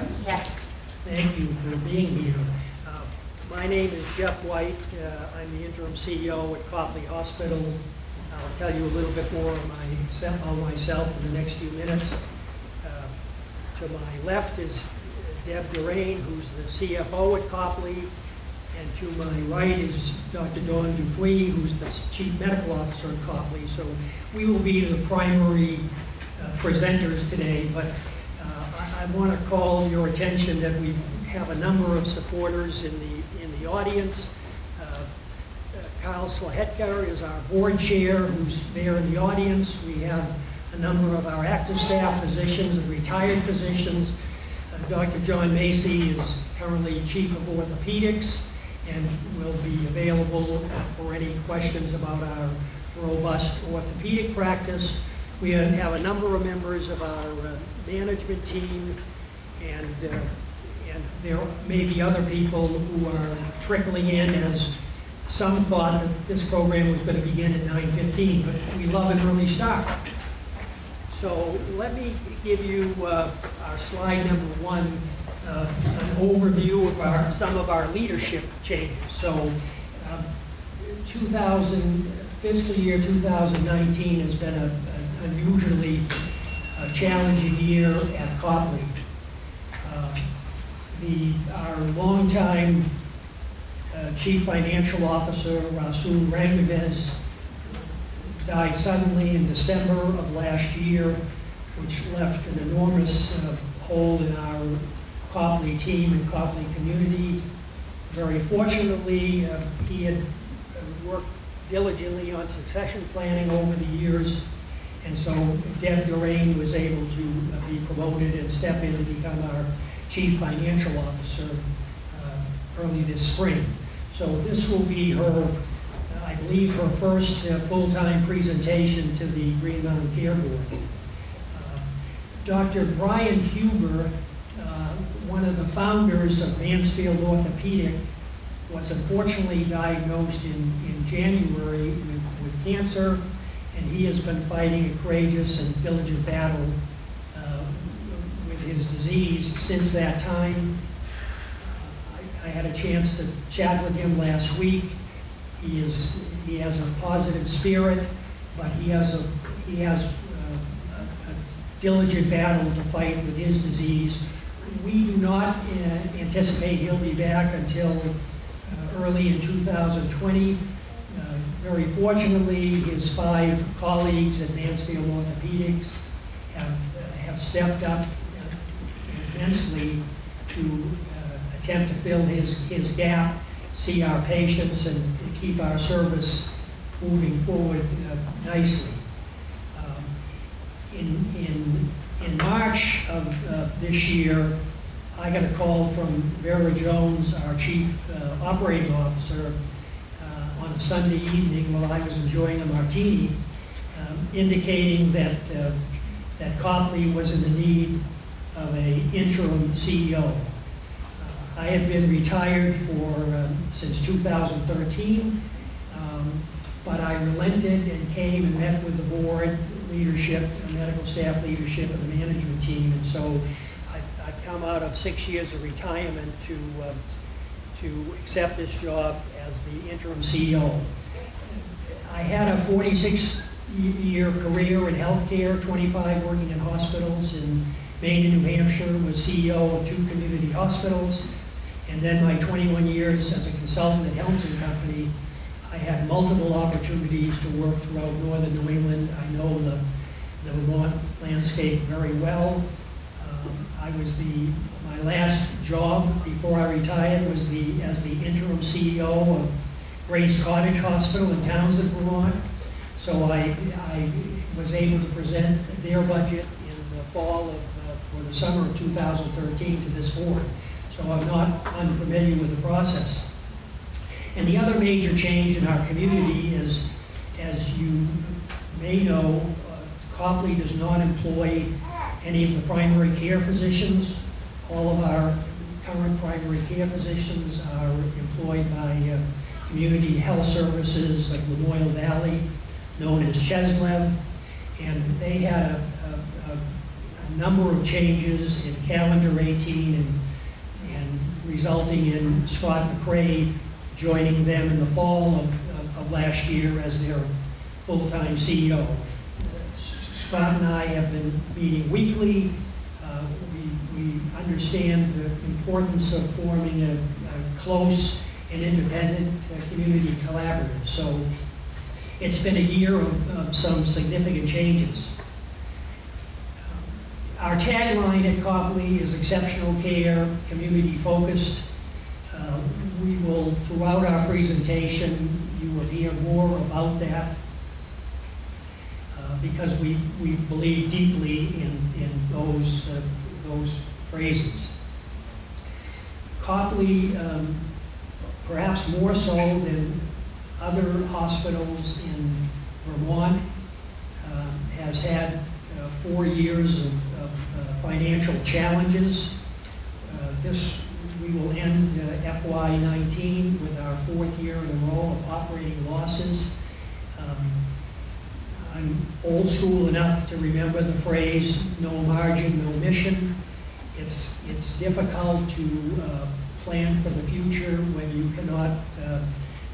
Yes. Yes. Thank you for being here. Uh, My name is Jeff White. Uh, I'm the interim CEO at Copley Hospital. I'll tell you a little bit more on myself, on myself in the next few minutes. Uh, To my left is Deb Durain, who's the CFO at Copley, and to my right is Dr. Dawn Dupuy, who's the Chief Medical Officer at Copley. So we will be the primary uh, presenters today, but I want to call your attention that we have a number of supporters in the, in the audience. Uh, uh, Kyle Slahetka is our board chair, who's there in the audience. We have a number of our active staff physicians and retired physicians. Uh, Dr. John Macy is currently chief of orthopedics and will be available for any questions about our robust orthopedic practice. We have a number of members of our uh, management team, and, uh, and there may be other people who are trickling in as some thought that this program was going to begin at 9:15, but we love an early start. So let me give you uh, our slide number one, uh, an overview of our, some of our leadership changes. So um, 2000, fiscal year 2019 has been a- unusually uh, challenging year at Copley. Uh, The, our longtime uh, chief financial officer, Rasul Rangaves, died suddenly in December of last year, which left an enormous uh, hole in our Copley team and Copley community. Very fortunately, uh, he had worked diligently on succession planning over the years, and so Deb Durain was able to uh, be promoted and step in to become our chief financial officer uh, early this spring. So this will be her, I believe, her first uh, full-time presentation to the Green Mountain Care Board. Uh, Dr. Brian Huber, uh, one of the founders of Mansfield Orthopedic, was unfortunately diagnosed in, in January with, with cancer, and he has been fighting a courageous and diligent battle uh, with his disease since that time. I, I had a chance to chat with him last week. He is, he has a positive spirit, but he has a, he has uh, a, a diligent battle to fight with his disease. We do not uh, anticipate he'll be back until uh, early in 2020. Uh, Very fortunately, his five colleagues at Mansfield Orthopedics have, have stepped up immensely to uh, attempt to fill his, his gap, see our patients, and keep our service moving forward uh, nicely. Um, In, in, in March of uh, this year, I got a call from Vera Jones, our chief uh, operating officer, uh, on a Sunday evening while I was enjoying a martini, um, indicating that, uh, that Copley was in the need of an interim CEO. Uh, I had been retired for, um, since 2013, um, but I relented and came and met with the board leadership, the medical staff leadership, and the management team, and so I- I've come out of six years of retirement to, um, to accept this job as the interim CEO. I had a 46-year career in healthcare, 25 working in hospitals in Maine and New Hampshire, was CEO of two community hospitals, and then my 21 years as a consultant at Helms and Company, I had multiple opportunities to work throughout northern New England. I know the the Vermont landscape very well. Um, I was the, my last job before I retired was the, as the interim CEO of Grace Cottage Hospital in Townshend, Vermont. So I, I was able to present their budget in the fall of, uh, or the summer of 2013 to this board. So I'm not unfamiliar with the process. And the other major change in our community is, as you may know, uh, Copley does not employ any of the primary care physicians. All of our current primary care physicians are employed by uh, community health services like Lamoille Valley, known as Cheslev. And they had a, a, a number of changes in calendar 18 and, and resulting in Scott McCray joining them in the fall of, of- of last year as their full-time CEO. Scott and I have been meeting weekly. Uh, We, understand the importance of forming a, a close and independent uh, community collaborative. So it's been a year of, of some significant changes. Our tagline at Copley is exceptional care, community focused. Uh, We will, throughout our presentation, you will hear more about that uh, because we, we believe deeply in, in those, uh, those phrases. Copley, um, perhaps more so than other hospitals in Vermont, uh, has had uh, four years of of, uh, financial challenges. Uh, This, we will end uh, FY '19 with our fourth year in a row of operating losses. Um, I'm old school enough to remember the phrase, "no margin, no mission." It's, it's difficult to uh, plan for the future when you cannot uh,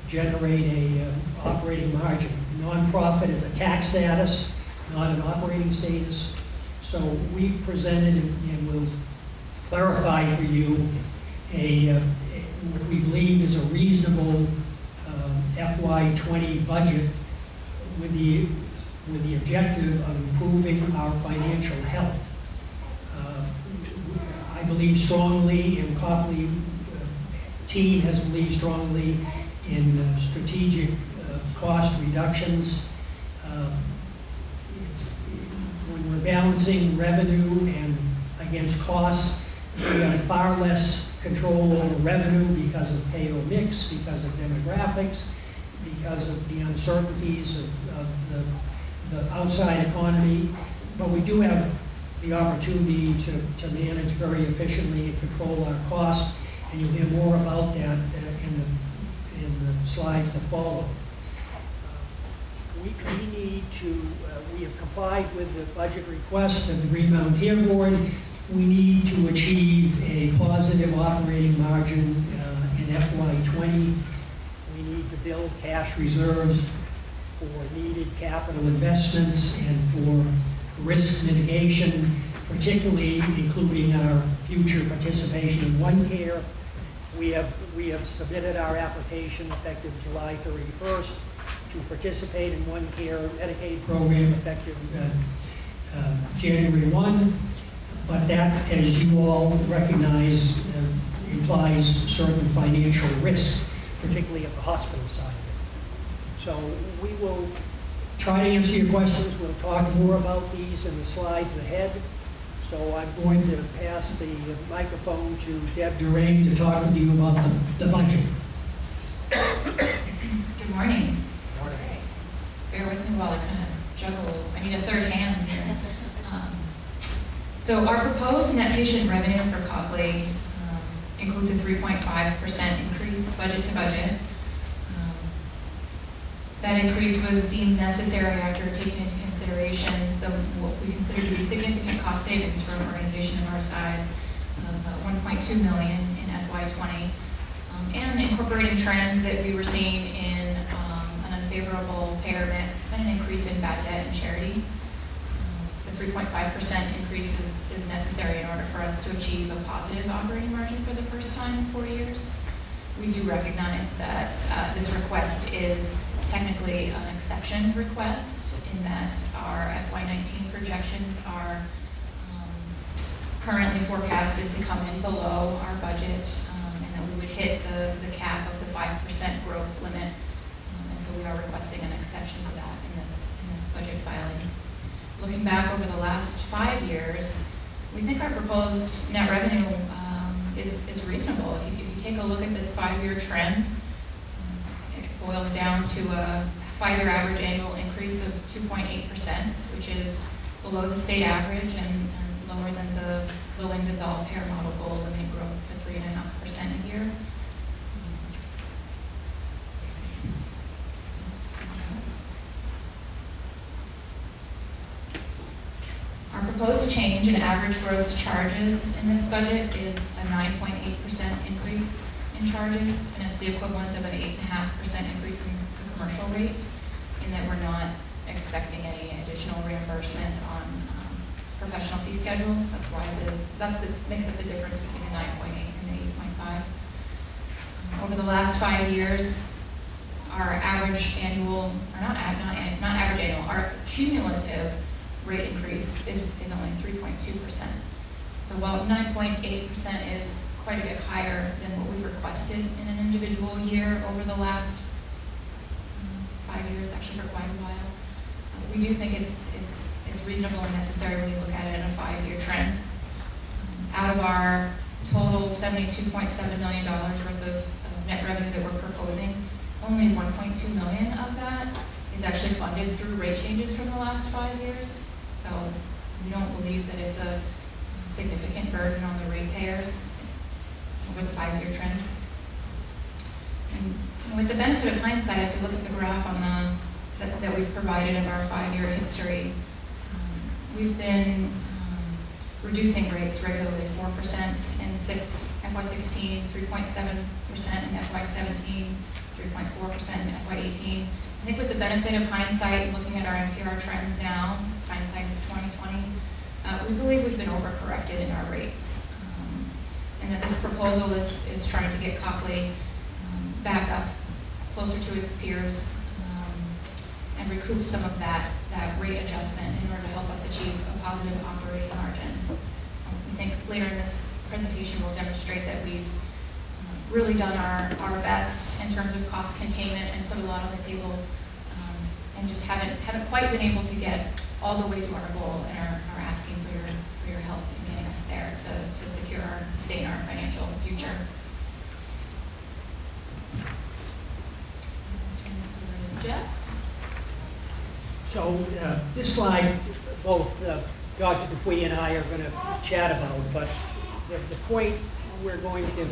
generate a uh, operating margin. Nonprofit is a tax status, not an operating status. So we presented and will clarify for you a, uh, what we believe is a reasonable um, FY '20 budget with the, with the objective of improving our financial health. Uh, I believe strongly, and Copley uh, team has believed strongly in uh, strategic uh, cost reductions. It's- When we're balancing revenue and against costs, we have far less control over revenue because of payer mix, because of demographics, because of the uncertainties of, of the, the outside economy. But we do have the opportunity to, to manage very efficiently and control our costs, and you'll hear more about that uh, in the, in the slides that follow. We, we need to, uh, we have complied with the budget request of the Green Mountain Care Board. We need to achieve a positive operating margin uh, in FY '20. We need to build cash reserves for needed capital investments and for risk mitigation, particularly including our future participation in One Care. We have, we have submitted our application effective July 31st to participate in One Care Medicaid program effective uh, uh, January 1. But that, as you all recognize, uh, implies certain financial risk, particularly at the hospital side. So we will try to answer your questions. We'll talk more about these in the slides ahead. So I'm going to pass the microphone to Deb Durain to talk to you about the, the budget. Good morning. Morning. Bear with me while I kind of juggle, I need a third hand here. Um, So our proposed net patient revenue for Copley um, includes a 3.5% increase budget to budget. That increase was deemed necessary after taking into consideration some what we consider to be significant cost savings for an organization of our size of uh, 1.2 million in FY '20 um, and incorporating trends that we were seeing in um, an unfavorable payer mix and an increase in bad debt and charity. The 3.5% increase is, is necessary in order for us to achieve a positive operating margin for the first time in four years. We do recognize that uh, this request is technically an exception request in that our FY19 projections are um, currently forecasted to come in below our budget, um, and that we would hit the, the cap of the five percent growth limit. Um, And so we are requesting an exception to that in this, in this budget filing. Looking back over the last five years, we think our proposed net revenue um, is, is reasonable. If you, if you take a look at this five-year trend, boils down to a five-year average annual increase of 2.8%, which is below the state average and, and lower than the Willing Developed Pair Model goal limiting growth to 3.5% a year. Our proposed change in average gross charges in this budget is a nine point eight percent increase in charges, and it's the equivalent of an eight and a half percent increase in the commercial rate, in that we're not expecting any additional reimbursement on um, professional fee schedules. That's why the, that's the, makes up the difference between the nine point eight and the eight point five. Over the last five years, our average annual, or not, not, not average annual, our cumulative rate increase is, is only three point two percent. So while nine point eight percent is quite a bit higher than what we've requested in an individual year over the last um, five years, actually for quite a while, uh, we do think it's, it's, it's reasonable and necessary when you look at it in a five-year trend. Um, Out of our total seventy-two point seven million dollars worth of, of net revenue that we're proposing, only one point two million of that is actually funded through rate changes from the last five years. So we don't believe that it's a significant burden on the ratepayers over the five-year trend. And with the benefit of hindsight, if you look at the graph on the, that, that we've provided of our five-year history, um, we've been um, reducing rates regularly, four percent in 6 FY16, 3.7% in FY17, 3.4% in FY eighteen. I think with the benefit of hindsight, looking at our NPR trends now, hindsight is twenty twenty, uh, we believe we've been overcorrected in our rates. Um, And that this proposal is, is trying to get Copley um, back up closer to its peers um, and recoup some of that, that rate adjustment in order to help us achieve a positive operating margin. Um, I think later in this presentation, we'll demonstrate that we've um, really done our, our best in terms of cost containment and put a lot on the table um, and just haven't, haven't quite been able to get all the way to our goal and are, are asking for your, for your help in getting us there to, to secure and sustain our financial future. Jeff. So uh, this slide, both uh, Dr. Dupuy and I are going to chat about, but the the point we're going to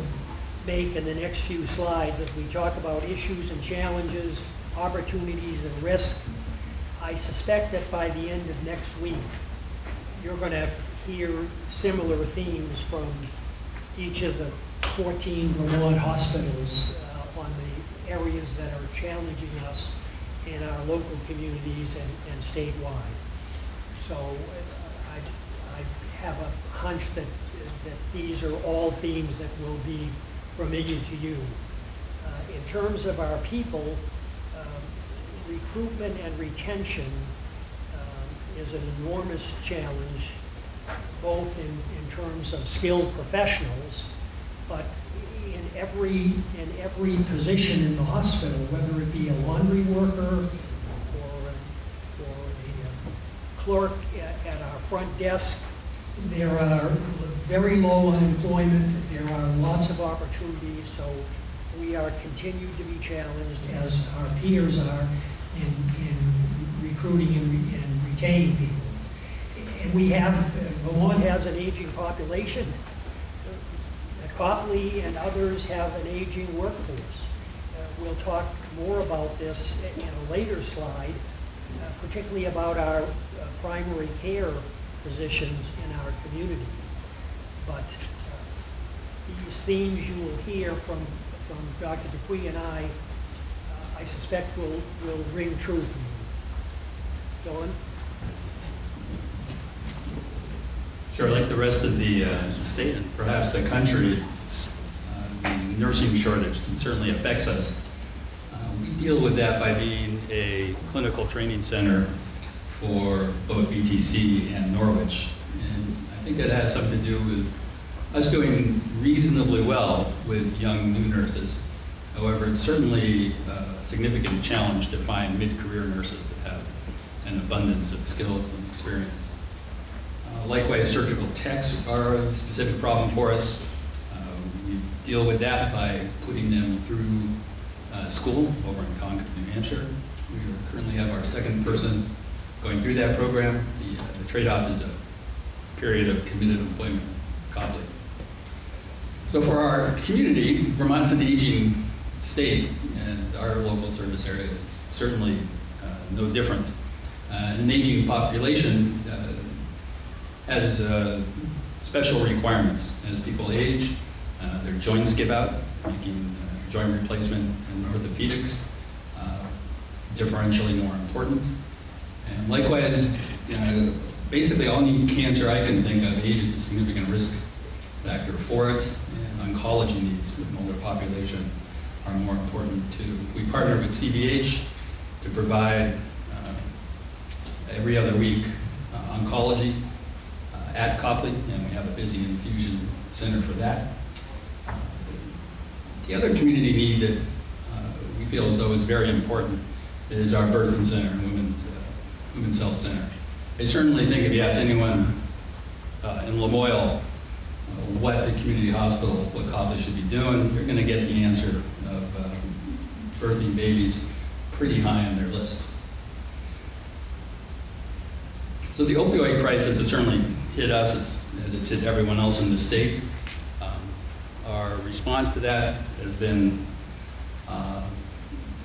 make in the next few slides as we talk about issues and challenges, opportunities and risk, I suspect that by the end of next week, you're going to hear similar themes from each of the 14 Vermont hospitals uh, on the areas that are challenging us in our local communities and and statewide. So uh, I, I have a hunch that, that these are all themes that will be familiar to you. Uh, In terms of our people, um, recruitment and retention um, is an enormous challenge, both in, in terms of skilled professionals, but in every, in every position in the hospital, whether it be a laundry worker or, or a clerk at, at our front desk, there are very low unemployment, there are lots of opportunities, so we are continued to be challenged as our peers are in, in recruiting and re- and retaining people. We have, Vermont has an aging population. Copley and others have an aging workforce. Uh, We'll talk more about this in a later slide, uh, particularly about our uh, primary care positions in our community. But these themes you will hear from, from Dr. Dupuy and I, uh, I suspect will, will ring true to you. Sure, like the rest of the uh, state and perhaps the country, uh, the nursing shortage can certainly affects us. Uh, We deal with that by being a clinical training center for both VTC and Norwich. And I think that has something to do with us doing reasonably well with young new nurses. However, it's certainly a significant challenge to find mid-career nurses that have an abundance of skills and experience. Likewise, surgical techs are a specific problem for us. Uh, We deal with that by putting them through uh, school over in Concord, New Hampshire. We currently have our second person going through that program. The uh, the trade-off is a period of committed employment, Copley. So for our community, Vermont's an aging state, and our local service area is certainly uh, no different. Uh, An aging population uh, has uh, special requirements. As people age, uh, their joints give out, making uh, joint replacement and orthopedics uh, differentially more important. And likewise, you know, basically all new cancer I can think of, age is a significant risk factor for it, and oncology needs with an older population are more important too. We partner with CVH to provide uh, every other week uh, oncology uh, at Copley, and we have a busy infusion center for that. The other community need that uh, we feel as though is very important is our center, and women's, uh, women's health center. I certainly think if you ask anyone uh, in Lamoille uh, what the community hospital, what Copley should be doing, you're going to get the answer of uh, birthing babies pretty high on their list. So the opioid crisis has certainly hit us as, as it's hit everyone else in the state. Um, our response to that has been uh,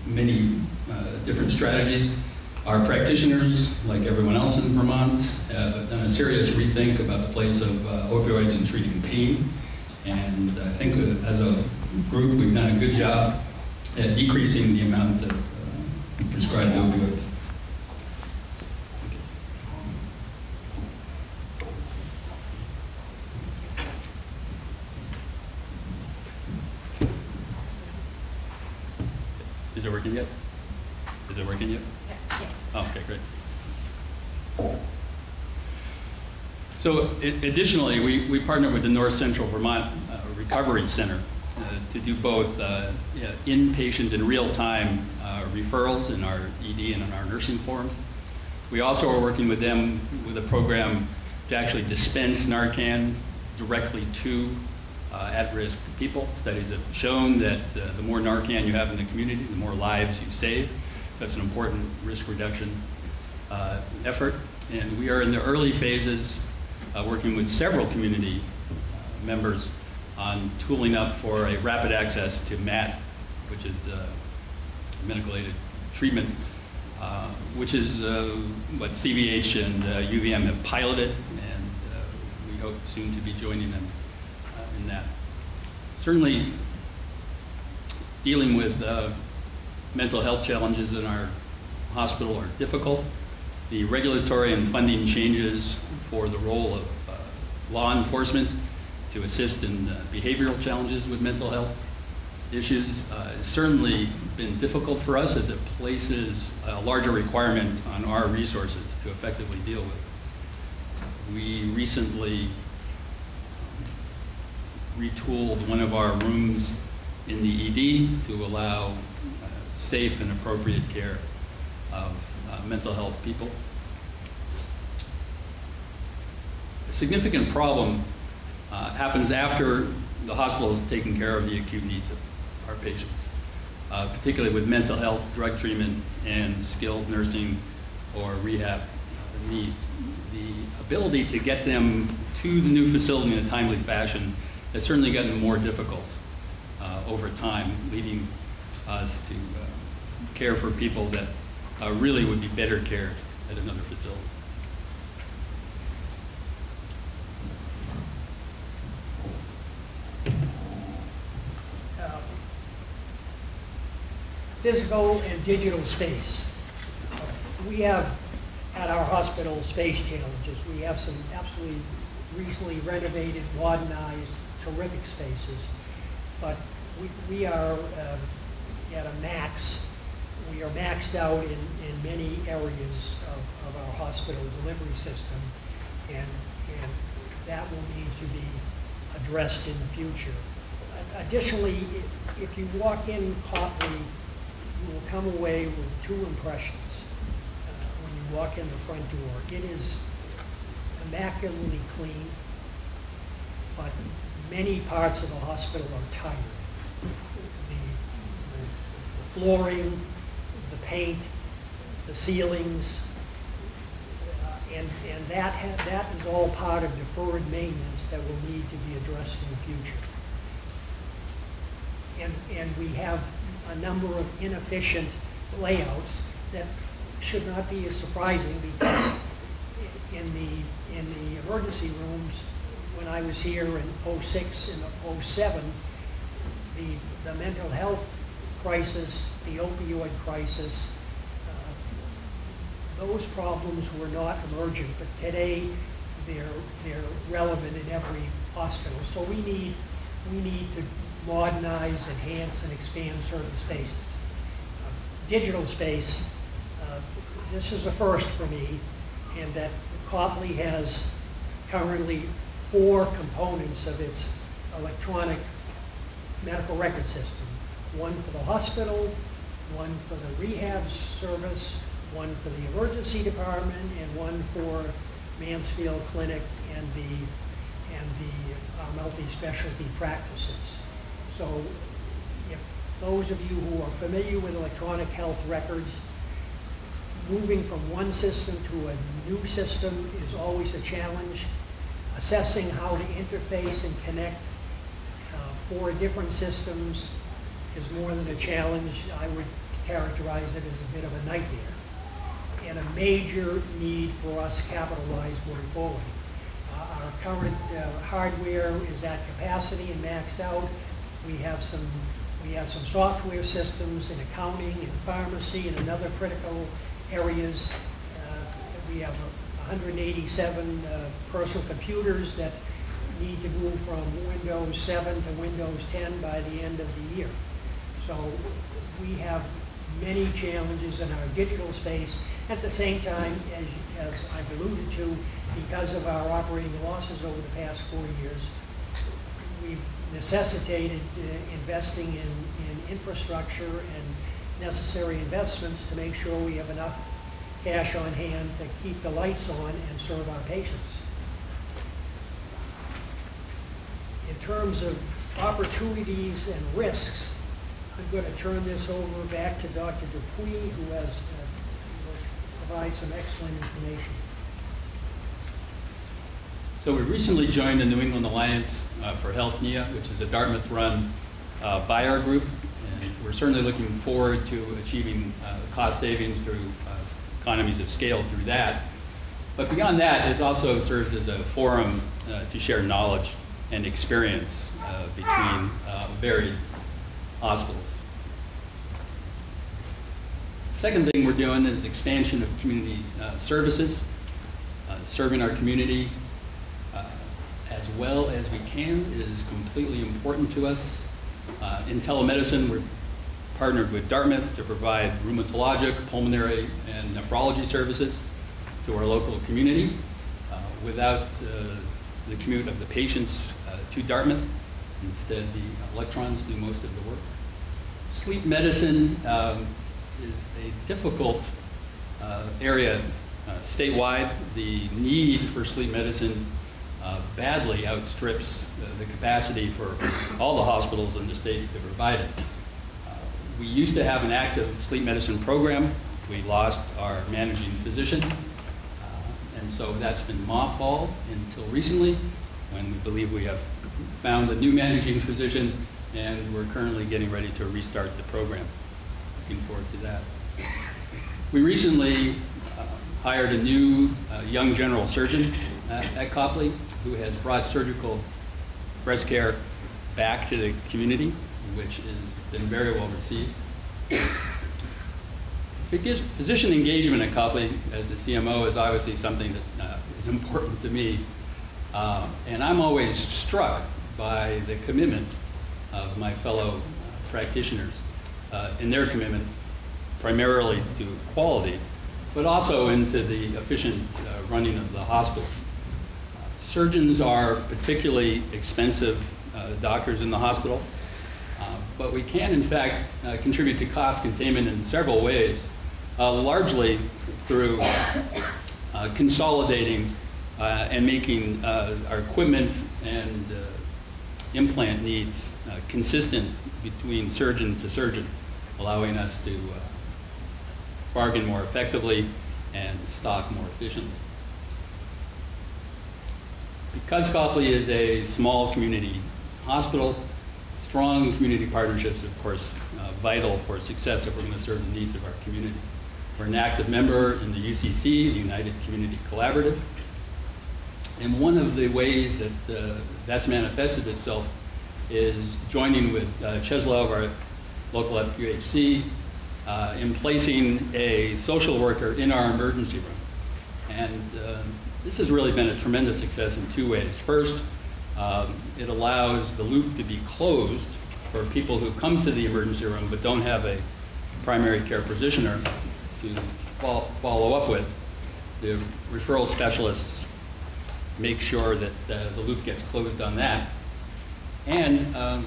many uh, different strategies. Our practitioners, like everyone else in Vermont, have done a serious rethink about the place of uh, opioids in treating pain. And I think uh, as a group, we've done a good job at decreasing the amount of uh, prescribed opioids. Is it working yet? Is it working yet? Yes. Oh, okay, great. So additionally, we, we partner with the North Central Vermont uh, Recovery Center uh, to do both uh, inpatient and real-time uh, referrals in our ED and in our nursing forms. We also are working with them with a program to actually dispense Narcan directly to uh, at-risk people. Studies have shown that uh, the more Narcan you have in the community, the more lives you save. That's an important risk reduction effort. And we are in the early phases, uh, working with several community uh, members on tooling up for a rapid access to MAT, which is uh, medical aided treatment, uh, which is uh, what CVH and uh, UVM have piloted, and uh, we hope soon to be joining them uh, in that. Certainly, dealing with uh, mental health challenges in our hospital are difficult. The regulatory and funding changes for the role of uh, law enforcement to assist in uh, behavioral challenges with mental health issues uh, has certainly been difficult for us as it places a larger requirement on our resources to effectively deal with. We recently retooled one of our rooms in the ED to allow uh, safe and appropriate care of mental health people. A significant problem uh, happens after the hospital has taken care of the acute needs of our patients, uh, particularly with mental health, drug treatment, and skilled nursing or rehab needs. The ability to get them to the new facility in a timely fashion has certainly gotten more difficult uh, over time, leading us to uh, care for people that uh, really would be better cared at another facility. uh, physical and digital space. We have, at our hospital, space challenges. We have some absolutely recently renovated, modernized, terrific spaces. But we, we are uh, at a max, we are maxed out in, in many areas of, of our hospital delivery system. And, and that will need to be addressed in the future. Additionally, if- you walk in Copley, you will come away with two impressions uh, when you walk in the front door. It is immaculately clean, but many parts of the hospital are tired. The the flooring, paint, the ceilings, uh, and, and that, ha- that is all part of deferred maintenance that will need to be addressed in the future. And, and we have a number of inefficient layouts that should not be as surprising because in the, in the emergency rooms, when I was here in '06 and '07, the, the mental health crisis, the opioid crisis, uh, those problems were not emergent, but today they're, they're relevant in every hospital. So we need, we need to modernize, enhance, and expand certain spaces. Uh, Digital space, uh, this is a first for me, in that Copley has currently four components of its electronic medical record system. One for the hospital, one for the rehab service, one for the emergency department, and one for Mansfield Clinic and the, and the multi-specialty practices. So if those of you who are familiar with electronic health records, moving from one system to a new system is always a challenge. Assessing how to interface and connect uh, four different systems is more than a challenge. I would characterize it as a bit of a nightmare and a major need for us to capitalize going forward. Uh, Our current uh, hardware is at capacity and maxed out. We have some, we have some software systems in accounting and pharmacy and another critical areas. Uh, We have 187 uh, personal computers that need to move from Windows 7 to Windows 10 by the end of the year. So we have many challenges in our digital space. At the same time, as, as I've alluded to, because of our operating losses over the past four years, we've necessitated uh, investing in, in infrastructure and necessary investments to make sure we have enough cash on hand to keep the lights on and serve our patients. In terms of opportunities and risks, I'm going to turn this over back to Dr. Dupuy, who has, uh, will provide some excellent information. So we recently joined the New England Alliance uh, for Health NIA, which is a Dartmouth-run uh, by our group. And we're certainly looking forward to achieving uh, cost savings through uh, economies of scale through that. But beyond that, it also serves as a forum uh, to share knowledge and experience uh, between varied hospitals. Second thing we're doing is expansion of community uh, services, uh, serving our community uh, as well as we can is completely important to us. Uh, in telemedicine, we're partnered with Dartmouth to provide rheumatologic, pulmonary, and nephrology services to our local community. Uh, without uh, the commute of the patients to Dartmouth, instead the electrons do most of the work. Sleep medicine um, is a difficult uh, area uh, statewide. The need for sleep medicine uh, badly outstrips uh, the capacity for all the hospitals in the state to provide it. Uh, We used to have an active sleep medicine program. We lost our managing physician. And so that's been mothballed until recently, when we believe we have found a new managing physician, and we're currently getting ready to restart the program. Looking forward to that. We recently uh, hired a new uh, young general surgeon at at Copley who has brought surgical breast care back to the community, which has been very well received. Physician engagement at Copley as the CMO is obviously something that uh, is important to me. Uh, And I'm always struck by the commitment of my fellow practitioners uh, in their commitment primarily to quality, but also into the efficient uh, running of the hospital. Surgeons are particularly expensive uh, doctors in the hospital, uh, but we can in fact uh, contribute to cost containment in several ways, largely through consolidating uh, and making uh, our equipment and uh, implant needs consistent between surgeon to surgeon, allowing us to uh, bargain more effectively and stock more efficiently. Because Copley is a small community hospital, strong community partnerships, of course, uh, vital for success if we're going to serve the needs of our community. We're an active member in the UCC, the United Community Collaborative. And one of the ways that uh, that's manifested itself is joining with uh, our local FQHC, uh, in placing a social worker in our emergency room. And uh, this has really been a tremendous success in two ways. First, um, it allows the loop to be closed for people who come to the emergency room but don't have a primary care physicianer to fol- follow up with. The referral specialists make sure that uh, the loop gets closed on that. And um,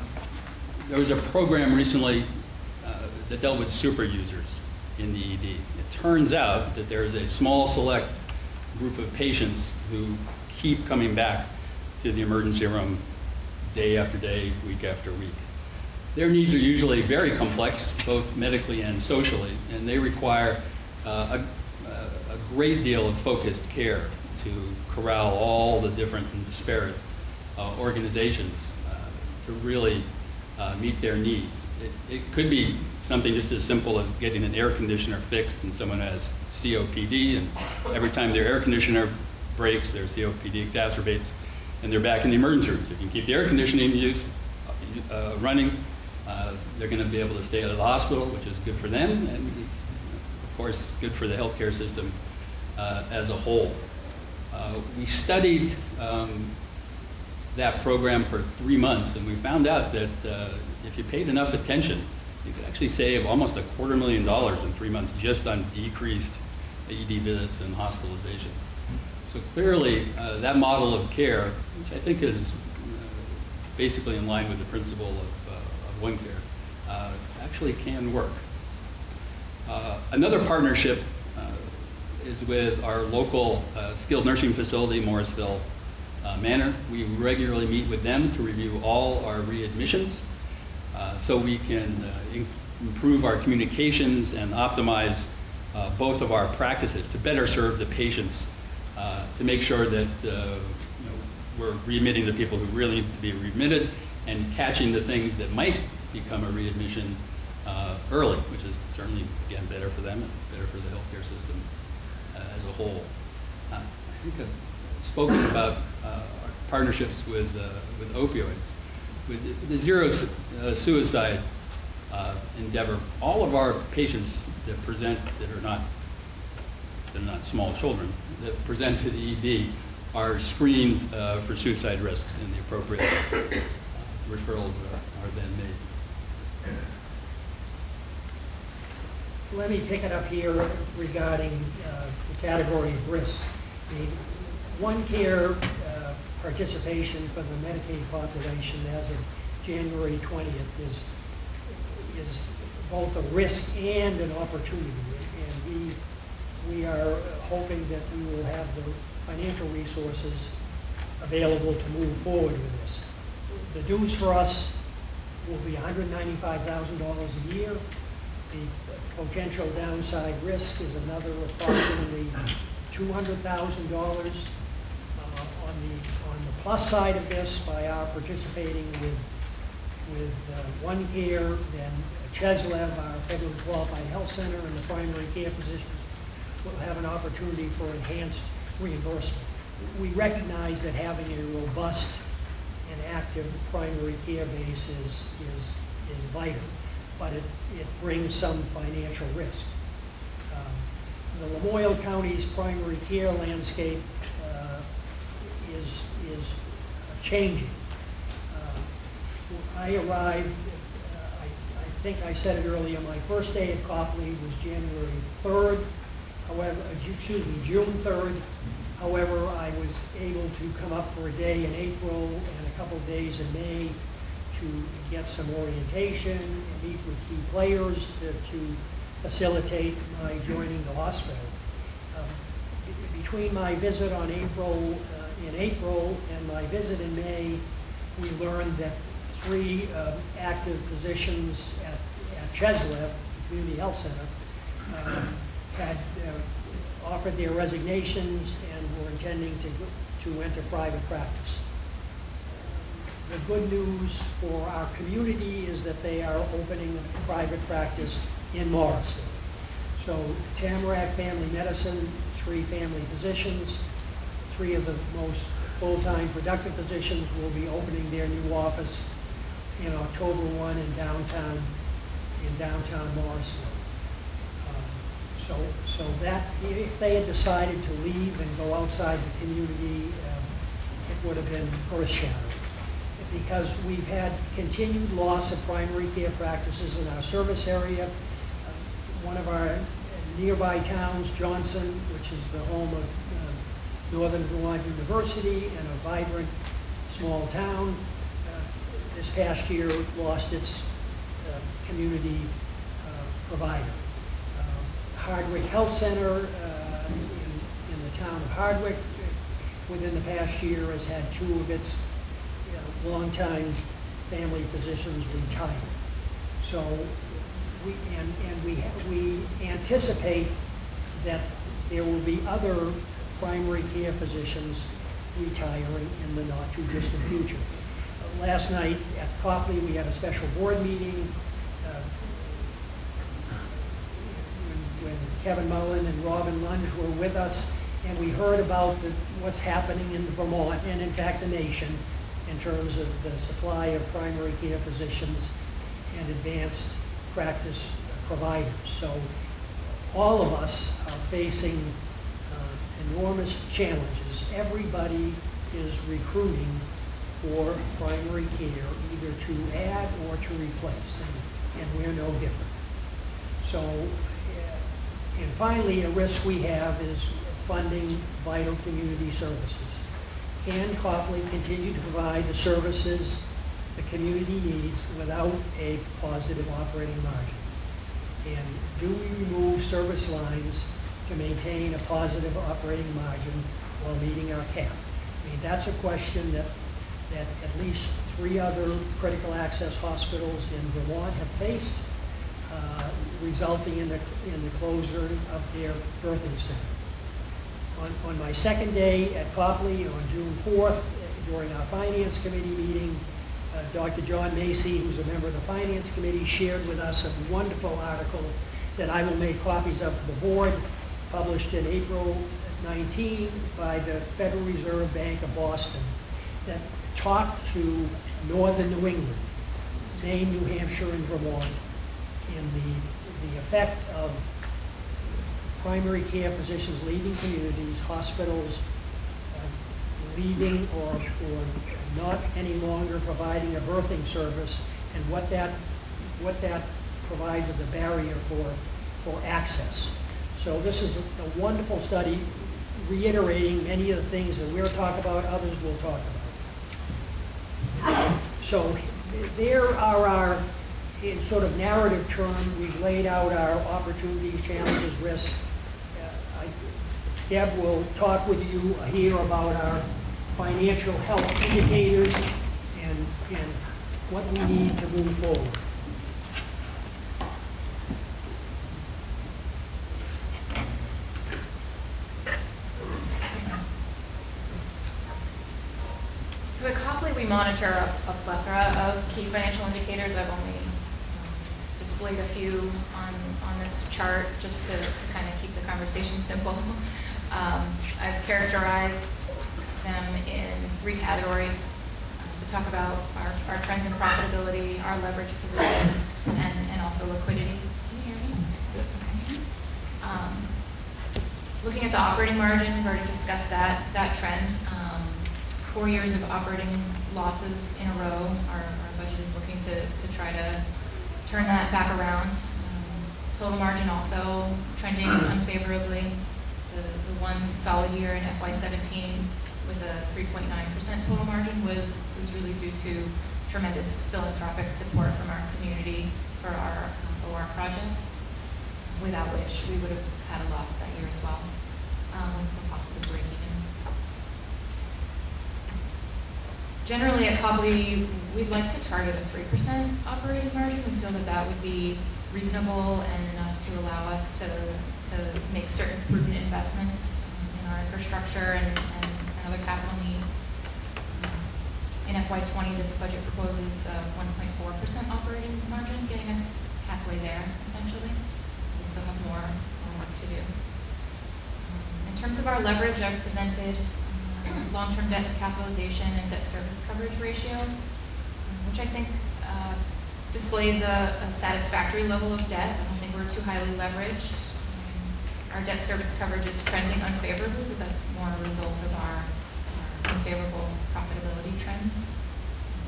there was a program recently uh, that dealt with super users in the ED. It turns out that there is a small select group of patients who keep coming back to the emergency room day after day, week after week. Their needs are usually very complex, both medically and socially, and they require uh, a, a great deal of focused care to corral all the different and disparate uh, organizations uh, to really uh, meet their needs. It, it could be something just as simple as getting an air conditioner fixed and someone has COPD and every time their air conditioner breaks, their COPD exacerbates and they're back in the emergency rooms. If you can keep the air conditioning use uh, running, uh, they're going to be able to stay out of the hospital, which is good for them and it's, of course, good for the healthcare system uh, as a whole. Uh, we studied um, that program for three months, and we found out that uh, if you paid enough attention, you could actually save almost a quarter million dollars in three months just on decreased AED visits and hospitalizations. So clearly, uh, that model of care, which I think is uh, basically in line with the principle of, uh, of one care, uh, actually can work. Uh, another partnership is with our local skilled nursing facility, Morrisville uh, Manor. We regularly meet with them to review all our readmissions uh, so we can uh, improve our communications and optimize uh, both of our practices to better serve the patients, uh, to make sure that you know, we're readmitting the people who really need to be readmitted and catching the things that might become a readmission uh, early, which is certainly, again, better for them and better for the healthcare system uh, as a whole. Uh, I think I've spoken about partnerships with, uh, with opioids. With the zero uh, suicide uh, endeavor, all of our patients that present that are not, they're not small children, that present to the ED are screened uh, for suicide risks and the appropriate uh, referrals are, are then made. Let me pick it up here regarding uh, the category of risk. One care uh, participation for the Medicaid population as of January 20th is, is both a risk and an opportunity. And we, we are hoping that we will have the financial resources available to move forward with this. The dues for us will be $195,000 a year. The potential downside risk is another approximately $200,000. Uh, On the, on the plus side of this, by our participating with, with uh, One Care, then Cheslev, our federally qualified health center, and the primary care physicians will have an opportunity for enhanced reimbursement. We recognize that having a robust and active primary care base is, is, is vital, but it, it brings some financial risk. Um, The Lamoille County's primary care landscape uh, is, is changing. Uh, I arrived, uh, I, I think I said it earlier, my first day at Copley was January 3rd, however, uh, excuse me, June 3rd. However, I was able to come up for a day in April and a couple days in May to get some orientation, and meet with key players to, to facilitate my joining the hospital. Um, Between my visit on April, in April and my visit in May, we learned that three uh, active physicians at, at Cheslev Community Health Center um, had uh, offered their resignations and were intending to, to enter private practice. The good news for our community is that they are opening a private practice in Morrisville. So Tamarack Family Medicine, three family physicians, three of the most full-time productive positions will be opening their new office in October 1 in downtown, in downtown Morrisville. Um, So, so that, if they had decided to leave and go outside the community, um, it would have been earth-shattering. Because we've had continued loss of primary care practices in our service area. Uh, One of our nearby towns, Johnson, which is the home of Northern Vermont University and a vibrant small town, uh, this past year lost its uh, community uh, provider. Uh, Hardwick Health Center uh, in in the town of Hardwick, within the past year, has had two of its you know, longtime family physicians retire. So we, and, and we, we anticipate that there will be other primary care physicians retiring in the not-too-distant future. Uh, Last night at Copley, we had a special board meeting. uh, when- When Kevin Mullin and Robin Lunge were with us, and we heard about the, what's happening in Vermont, and in fact, the nation, in terms of the supply of primary care physicians and advanced practice providers. So all of us are facing enormous challenges. Everybody is recruiting for primary care, either to add or to replace, and, and we're no different. So, uh, and finally, a risk we have is funding vital community services. Can Copley continue to provide the services the community needs without a positive operating margin? And do we remove service lines to maintain a positive operating margin while meeting our cap? I mean, that's a question that, that at least three other critical access hospitals in Vermont have faced, uh, resulting in the, in the closure of their birthing center. On, on my second day at Copley, on June 4th, during our Finance Committee meeting, uh, Dr. John Macy, who's a member of the Finance Committee, shared with us a wonderful article that I will make copies of for the board, published in April 19 by the Federal Reserve Bank of Boston, that talked to northern New England, Maine, New Hampshire, and Vermont, in the, the effect of primary care physicians leaving communities, hospitals, uh, leaving or, or not any longer providing a birthing service, and what that, what that provides as a barrier for, for access. So this is a wonderful study reiterating many of the things that we'll talk about, others will talk about. So there are our, in sort of narrative term, we've laid out our opportunities, challenges, risks. Uh, I- Deb will talk with you here about our financial health indicators and, and what we need to move forward. So at Copley, we monitor a a plethora of key financial indicators. I've only um, displayed a few on, on this chart just to, to kind of keep the conversation simple. Um, I've characterized them in three categories um, to talk about our, our trends in profitability, our leverage position, and, and also liquidity. Can you hear me? Okay. Um, Looking at the operating margin, we've already discussed that, that trend. Um, Four years of operating losses in a row. Our, our budget is looking to, to try to turn that back around. Um, Total margin also trending unfavorably. The, the one solid year in FY seventeen with a three point nine percent total margin was, was really due to tremendous philanthropic support from our community for our um, OR project without which we would have had a loss that year as well, um, possibly break even. Generally, at Copley, we'd like to target a three percent operating margin. We feel that that would be reasonable and enough to allow us to, to make certain prudent investments um, in our infrastructure and, and and other capital needs. Um, In FY twenty, this budget proposes a one point four percent operating margin, getting us halfway there essentially. we still have more, more work to do. Um, In terms of our leverage, I've presented long-term debt to capitalization and debt service coverage ratio, which I think uh, displays a a satisfactory level of debt. I don't think we're too highly leveraged. Our debt service coverage is trending unfavorably, but that's more a result of our unfavorable profitability trends.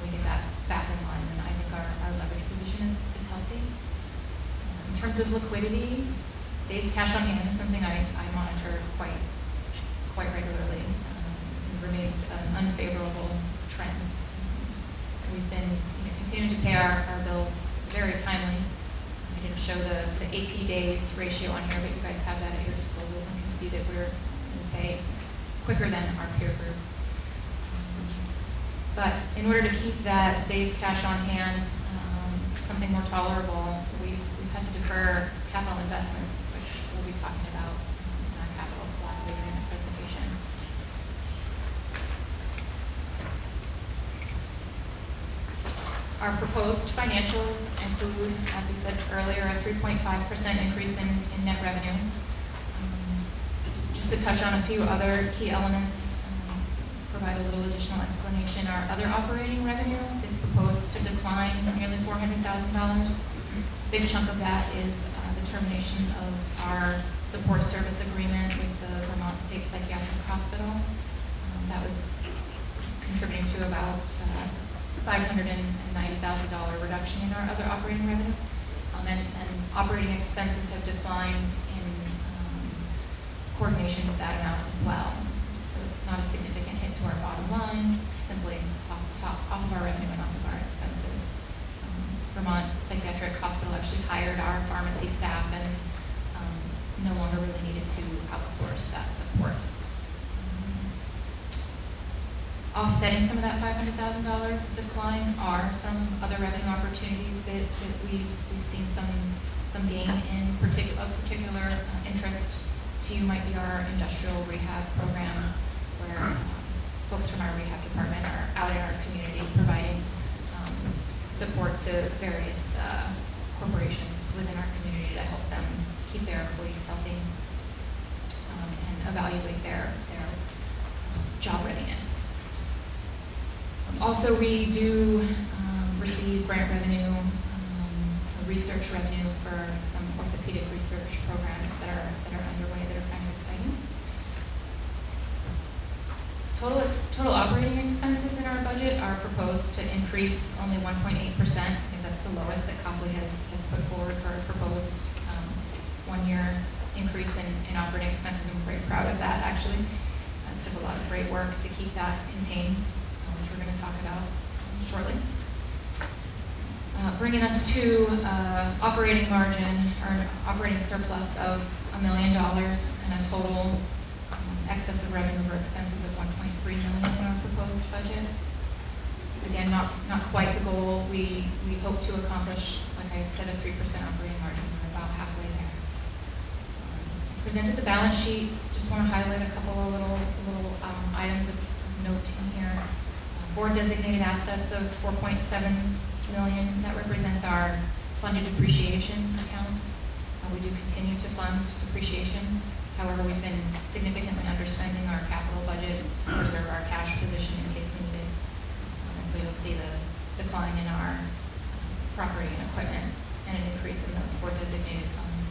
We get that back in line, and I think our, our leverage position is, is healthy. In terms of liquidity, days cash on hand is something I, I monitor quite, quite regularly. Remains an unfavorable trend. We've been, you know, continuing to pay our, our bills very timely. I didn't show the, the AP days ratio on here, but you guys have that at your disposal and can see that we're, we pay quicker than our peer group. But in order to keep that days cash on hand, um, something more tolerable, we've, we've had to defer capital investments, which we'll be talking about in our capital slide later in the presentation. Our proposed financials include, as we said earlier, a three point five percent increase in, in net revenue. Just to touch on a few other key elements, um, provide a little additional explanation, our other operating revenue is proposed to decline nearly four hundred thousand dollars. A big chunk of that is uh, the termination of our support service agreement with the Vermont State Psychiatric Hospital. Um, That was contributing to about uh, $590,000 reduction in our other operating revenue. Um, And and operating expenses have declined in um, coordination with that amount as well. So it's not a significant hit to our bottom line, simply off the top, off of our revenue and off of our expenses. Um, Vermont Psychiatric Hospital actually hired our pharmacy staff and um, no longer really needed to outsource that support. Um, Offsetting some of that five hundred thousand dollar decline are some other revenue opportunities that, that we've, we've seen some, some gain in particular, of particular uh, interest to you might be our industrial rehab program, where um, folks from our rehab department are out in our community providing um, support to various uh, corporations within our community to help them keep their employees healthy um, and evaluate their, their um, job readiness. Also, we do um, receive grant revenue, um, research revenue for some orthopedic research programs that are, that are underway that are kind of exciting. Total, total operating expenses in our budget are proposed to increase only one point eight percent. I think that's the lowest that Copley has, has put forward for a proposed um, one-year increase in, in operating expenses. I'm very proud of that, actually. It took a lot of great work to keep that contained, uh, which we're going to talk about shortly. Uh, Bringing us to uh, operating margin, or an operating surplus of a million dollars and a total um, excess of revenue over expenses of one point three million in our proposed budget. Again, not, not quite the goal we, we hope to accomplish, like I said, a three percent operating margin, we're about halfway there. Um, Presented the balance sheets, just want to highlight a couple of little, little um, items of note in here. Uh, Board designated assets of four point seven million, that represents our funded depreciation account. Uh, We do continue to fund depreciation. However, we've been significantly underspending our capital budget to preserve our cash position in case needed. Um, so you'll see the decline in our um, property and equipment and an increase in those board designated funds.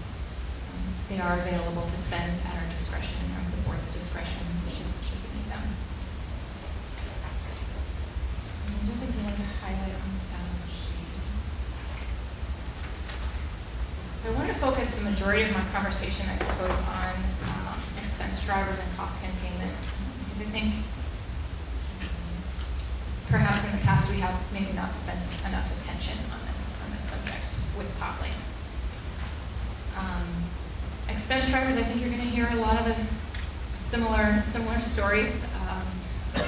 Um, They are available to spend at our discretion, or the board's discretion, should, should we need them. To. So I want to focus the majority of my conversation, I suppose, on um, expense drivers and cost containment. Because I think perhaps in the past, we have maybe not spent enough attention on this, on this subject with Copley. Um, Expense drivers, I think you're gonna hear a lot of similar, similar stories. Um,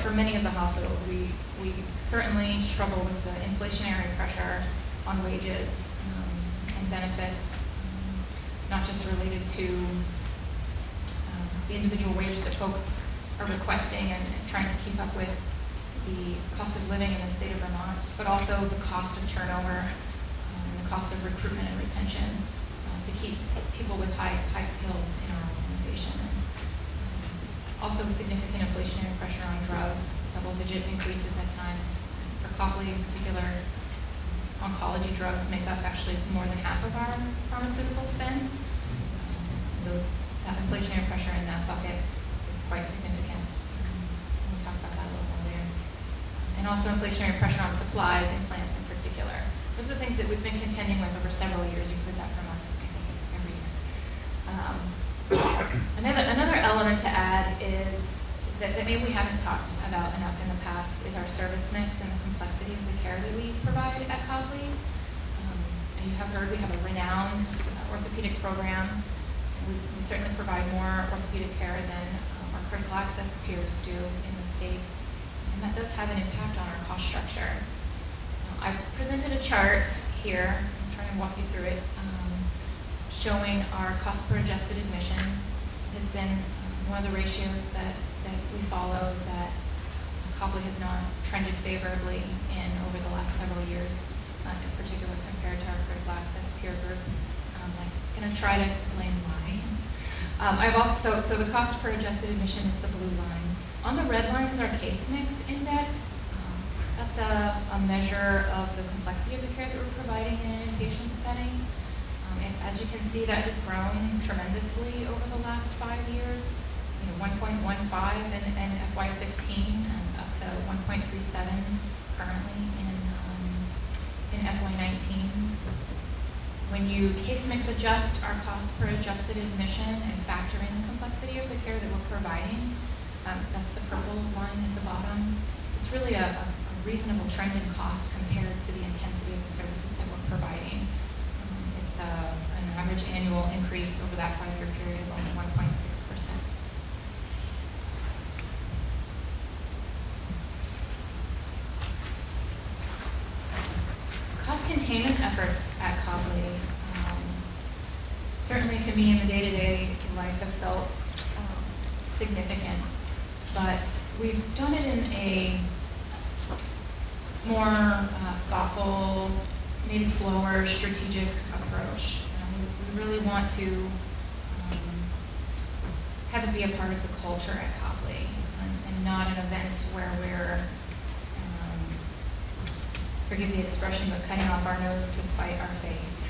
For many of the hospitals, we, we certainly struggle with the inflationary pressure on wages um, and benefits, um, not just related to um, the individual wage that folks are requesting and and trying to keep up with the cost of living in the state of Vermont, but also the cost of turnover, um, and the cost of recruitment and retention uh, to keep people with high, high skills in our organization. Um, Also significant inflationary pressure on drugs, double-digit increases at times. Copley in particular, oncology drugs make up actually more than half of our pharmaceutical spend. Those, that inflationary pressure in that bucket is quite significant. We'll talk about that a little more later. And also inflationary pressure on supplies and plants in particular. Those are things that we've been contending with over several years. You've heard that from us, I think, every year. Um, Another, another element to add is, that, that maybe we haven't talked about enough in the past, is our service mix and the complexity of the care that we provide at Copley. Um, You have heard, we have a renowned orthopedic program. We we certainly provide more orthopedic care than um, our critical access peers do in the state. And that does have an impact on our cost structure. Now, I've presented a chart here, I'm trying to walk you through it, um, showing our cost per adjusted admission. Has been um, one of the ratios that, that we follow that Copley has not trended favorably in over the last several years, uh, in particular compared to our critical access peer group. Um, I'm going to try to explain why. Um, I've also, so the cost per adjusted admission is the blue line. On the red line is our case mix index. Um, That's a, a measure of the complexity of the care that we're providing in an inpatient setting. Um, as you can see, that has grown tremendously over the last five years you know, 1.15 in, in FY15 and up to 1.37 currently in, um, in FY19. When you case mix adjust our cost per adjusted admission and factor in the complexity of the care that we're providing, um, that's the purple line at the bottom, it's really a, a, reasonable trend in cost compared to the intensity of the services that we're providing. Um, it's a, an average annual increase over that five-year period of only 1.6 containment efforts at Copley, um, certainly to me in the day-to-day life have felt um, significant, but we've done it in a more uh, thoughtful, maybe slower, strategic approach. We, really want to um, have it be a part of the culture at Copley and, and not an event where we're, forgive the expression, but cutting off our nose to spite our face.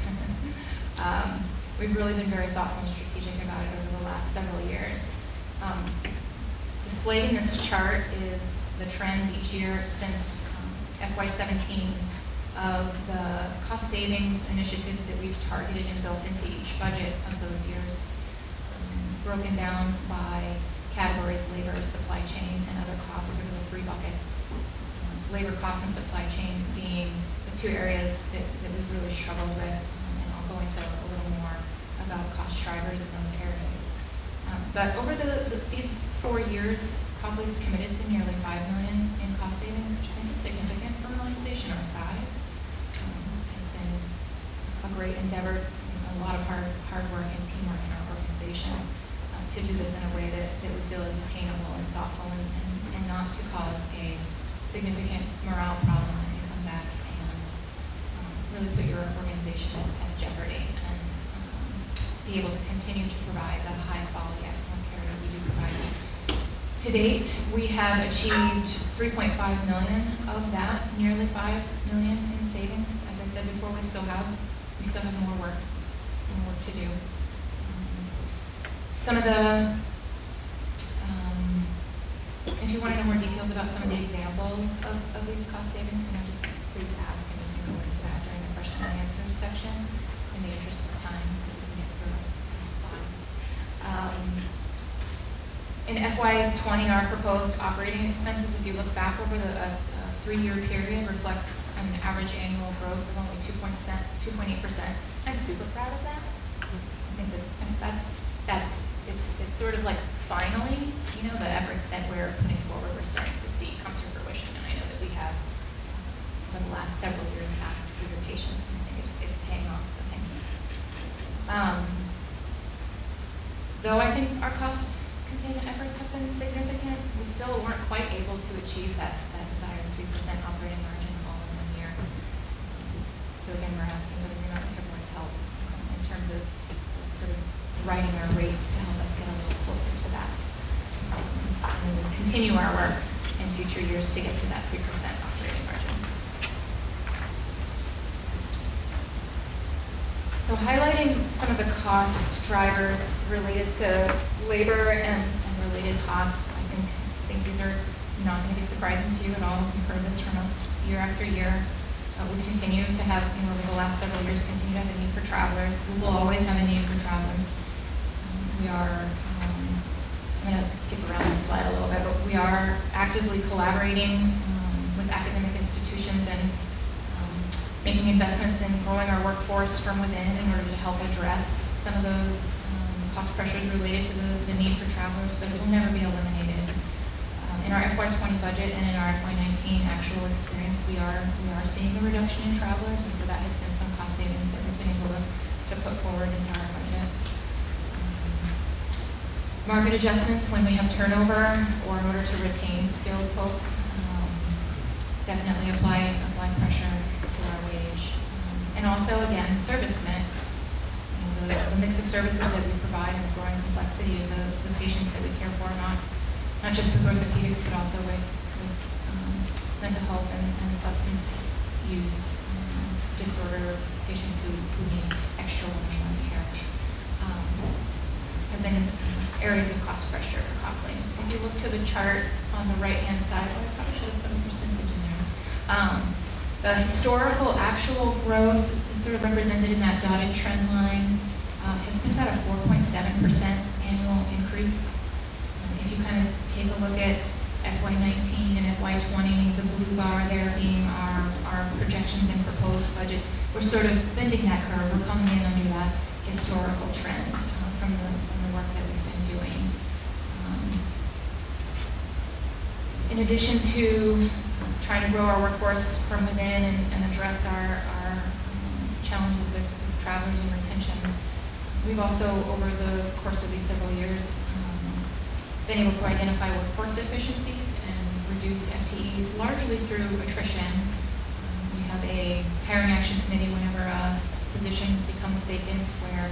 um, we've really been very thoughtful and strategic about it over the last several years. Um, displayed in this chart is the trend each year since um, FY17 of the cost savings initiatives that we've targeted and built into each budget of those years, um, broken down by categories, labor, supply chain, and other costs, are the three buckets. Labor costs and supply chain being the two areas that, that we've really struggled with, um, and I'll go into a little more about cost drivers in those areas. Um, But over the, the- these four years, Copley's committed to nearly five million in cost savings, which I think is significant for an organization our size. Um, Has been a great endeavor, a lot of hard, hard work and teamwork in our organization uh, to do this in a way that, that we feel is attainable and thoughtful and, and- and not to cause a significant morale problem when you come back and um, really put your organization at jeopardy and um, be able to continue to provide the high quality, excellent care that we do provide. To date, we have achieved 3.5 million of that, nearly 5 million in savings. As I said before, we still have, we still have more work, more work to do. Um, Some of the, if you want to know more details about some of the examples of, of these cost savings, you know, just please ask and we can go into that during the question and answer section in the interest of time, so we can get through our slides. Um, In FY twenty, our proposed operating expenses, if you look back over the, uh, uh, three-year period, reflects an average annual growth of only two point two point eight percent. I'm super proud of that. I think that, that's, that's, it's, it's sort of like finally, you know, the efforts that we're putting forward, we're starting to see come to fruition. And I know that we have, for the last several years, asked for your patience, and I think it's, it's paying off, so thank you. Um, Though I think our cost containment efforts have been significant, we still weren't quite able to achieve that, that desired three percent operating margin all in one year. So again, we're asking whether the Green Mountain Care Board's help um, in terms of sort of writing our rates to help us get a little closer to that. Um, And we will continue our work in future years to get to that three percent operating margin. So highlighting some of the cost drivers related to labor and, and related costs, I think, I think these are not going to be surprising to you at all. You've heard this from us year after year. Uh, we continue to have, you know, over the last several years, continue to have a need for travelers. We will always have a need for travelers. We are, um, I'm going to skip around the slide a little bit, but we are actively collaborating um, with academic institutions and um, making investments in growing our workforce from within in order to help address some of those um, cost pressures related to the, the need for travelers, but it will never be eliminated. Um, In our FY twenty budget and in our FY nineteen actual experience, we are, we are seeing a reduction in travelers, and so that has been some cost savings that we've been able to, to put forward into our Market adjustments when we have turnover or in order to retain skilled folks, um, definitely apply, apply pressure to our wage. And also, again, service mix. You know, The, the mix of services that we provide and the growing complexity of the, the patients that we care for, not, not just with orthopedics, but also with, with um, mental health and, and substance use um, disorder patients who, who need extra one-on-one care. Um, have been areas of cost pressure for. If you look to the chart on the right-hand side, oh, I probably should have put a percentage in there. Um, The historical actual growth is sort of represented in that dotted trend line, uh, has been about a four point seven percent annual increase. Um, If you kind of take a look at FY nineteen and FY twenty, the blue bar there being our, our projections and proposed budget, we're sort of bending that curve, we're coming in under that historical trend uh, from the, from the work that we've been doing. Um, In addition to trying to grow our workforce from within and, and address our, our challenges with with travelers and retention, we've also, over the course of these several years, um, been able to identify workforce efficiencies and reduce FTEs largely through attrition. Um, We have a hiring action committee whenever a position becomes vacant where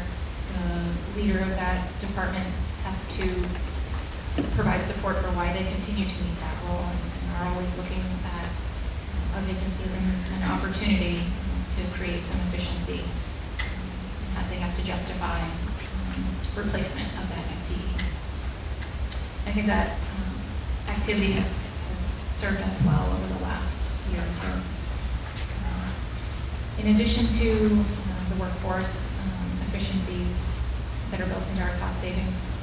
the leader of that department has to provide support for why they continue to meet that role and and are always looking at uh, a vacancy as an opportunity to create some efficiency. That they have to justify um, replacement of that FTE. I think that um, activity has, has served us well over the last year or two. Uh, In addition to uh, the workforce um, efficiencies that are built into our cost savings,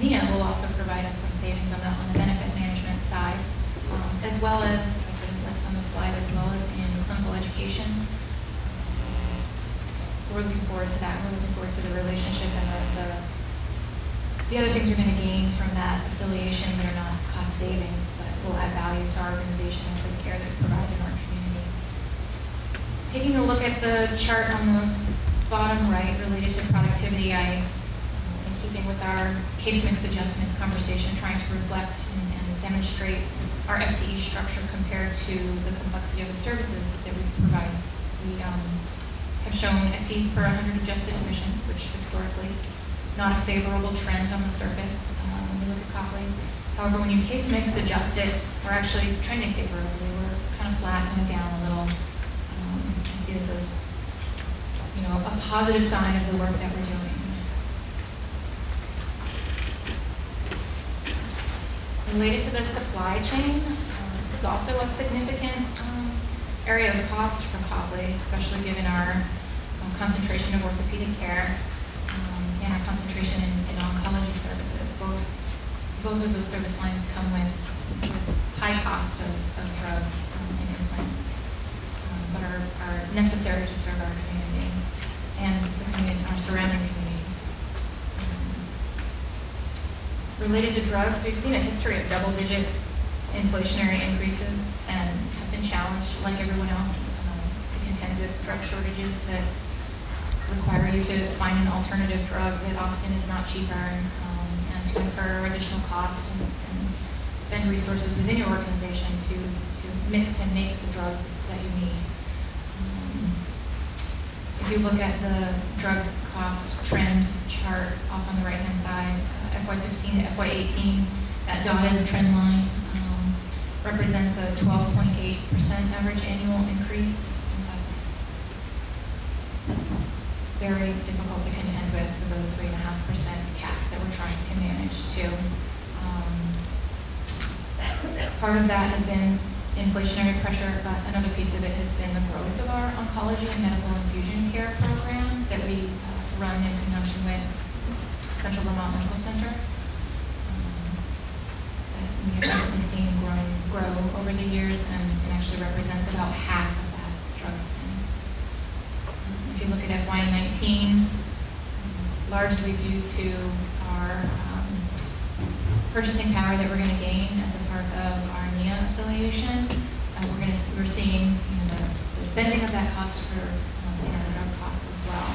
NIA will also provide us some savings on the, on the benefit management side, um, as well as, I didn't list on the slide, as well as in clinical education. So we're looking forward to that. We're looking forward to the relationship and the, the the other things you're going to gain from that affiliation that are not cost savings, but will add value to our organization and for the care that we provide in our community. Taking a look at the chart on the bottom right related to productivity, I, with our case mix adjustment conversation, trying to reflect and, and demonstrate our FTE structure compared to the complexity of the services that we provide. We um, have shown FTEs per 100 adjusted admissions, which historically not a favorable trend on the surface uh, when you look at Copley. However, when you case mix adjust it, we're actually trending favorably. We're kind of flat, going down a little. Um, I see this as, you know, a positive sign of the work that we're doing. Related to the supply chain, uh, this is also a significant um, area of cost for Copley, especially given our um, concentration of orthopedic care um, and our concentration in, in oncology services. Both, both of those service lines come with, with high cost of, of drugs um, and implants, um, but are, are necessary to serve our community and the community, our surrounding communities. Um, Related to drugs, we've seen a history of double-digit inflationary increases and have been challenged, like everyone else, um, to contend with drug shortages that require you to find an alternative drug that often is not cheaper um, and to incur additional costs and, and spend resources within your organization to, to mix and make the drugs that you need. Um, If If you look at the drug cost trend chart off on the right-hand side, uh, FY fifteen to FY eighteen, that dotted trend line um, represents a twelve point eight percent average annual increase. And that's very difficult to contend with and a half percent cap that we're trying to manage too. Um, Part of that has been inflationary pressure, but another piece of it has been the growth of our oncology and medical infusion care program that we uh, run in conjunction with Central Vermont Medical Center. Um, That we have definitely seen grow, grow over the years and it actually represents about half of that drug spend. Um, If you look at FY nineteen, largely due to our um, purchasing power that we're going to gain as a part of our NIA affiliation. Uh, We're going to, we're seeing you know, the bending of that cost for, um, in our drug costs as well.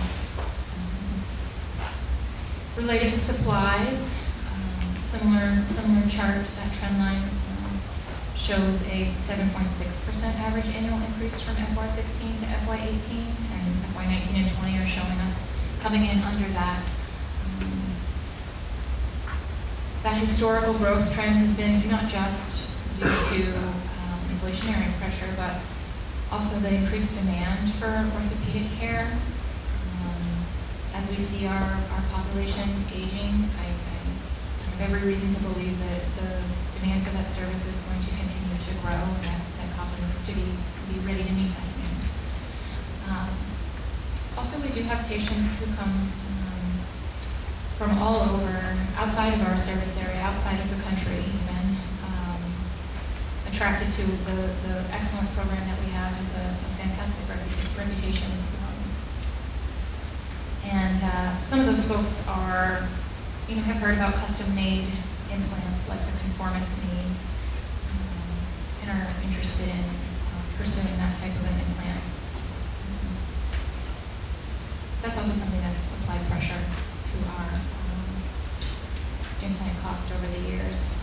Related to supplies, um, similar, similar chart, that trend line um, shows a 7.6% average annual increase from FY '15 to FY '18, and FY '19 and '20 are showing us coming in under that. Um, that historical growth trend has been not just due to um, inflationary pressure, but also the increased demand for orthopedic care. As we see our, our population aging, I, I have every reason to believe that the demand for that service is going to continue to grow, and that, that needs to be, be ready to meet that demand. Um, Also, we do have patients who come um, from all over, outside of our service area, outside of the country even, um, attracted to the, the excellent program that we have, has a a fantastic reputa- reputation. And uh, some of those folks are, you know, have heard about custom-made implants like the Conformis knee, um, and are interested in uh, pursuing that type of an implant. That's also something that's applied pressure to our um, implant costs over the years.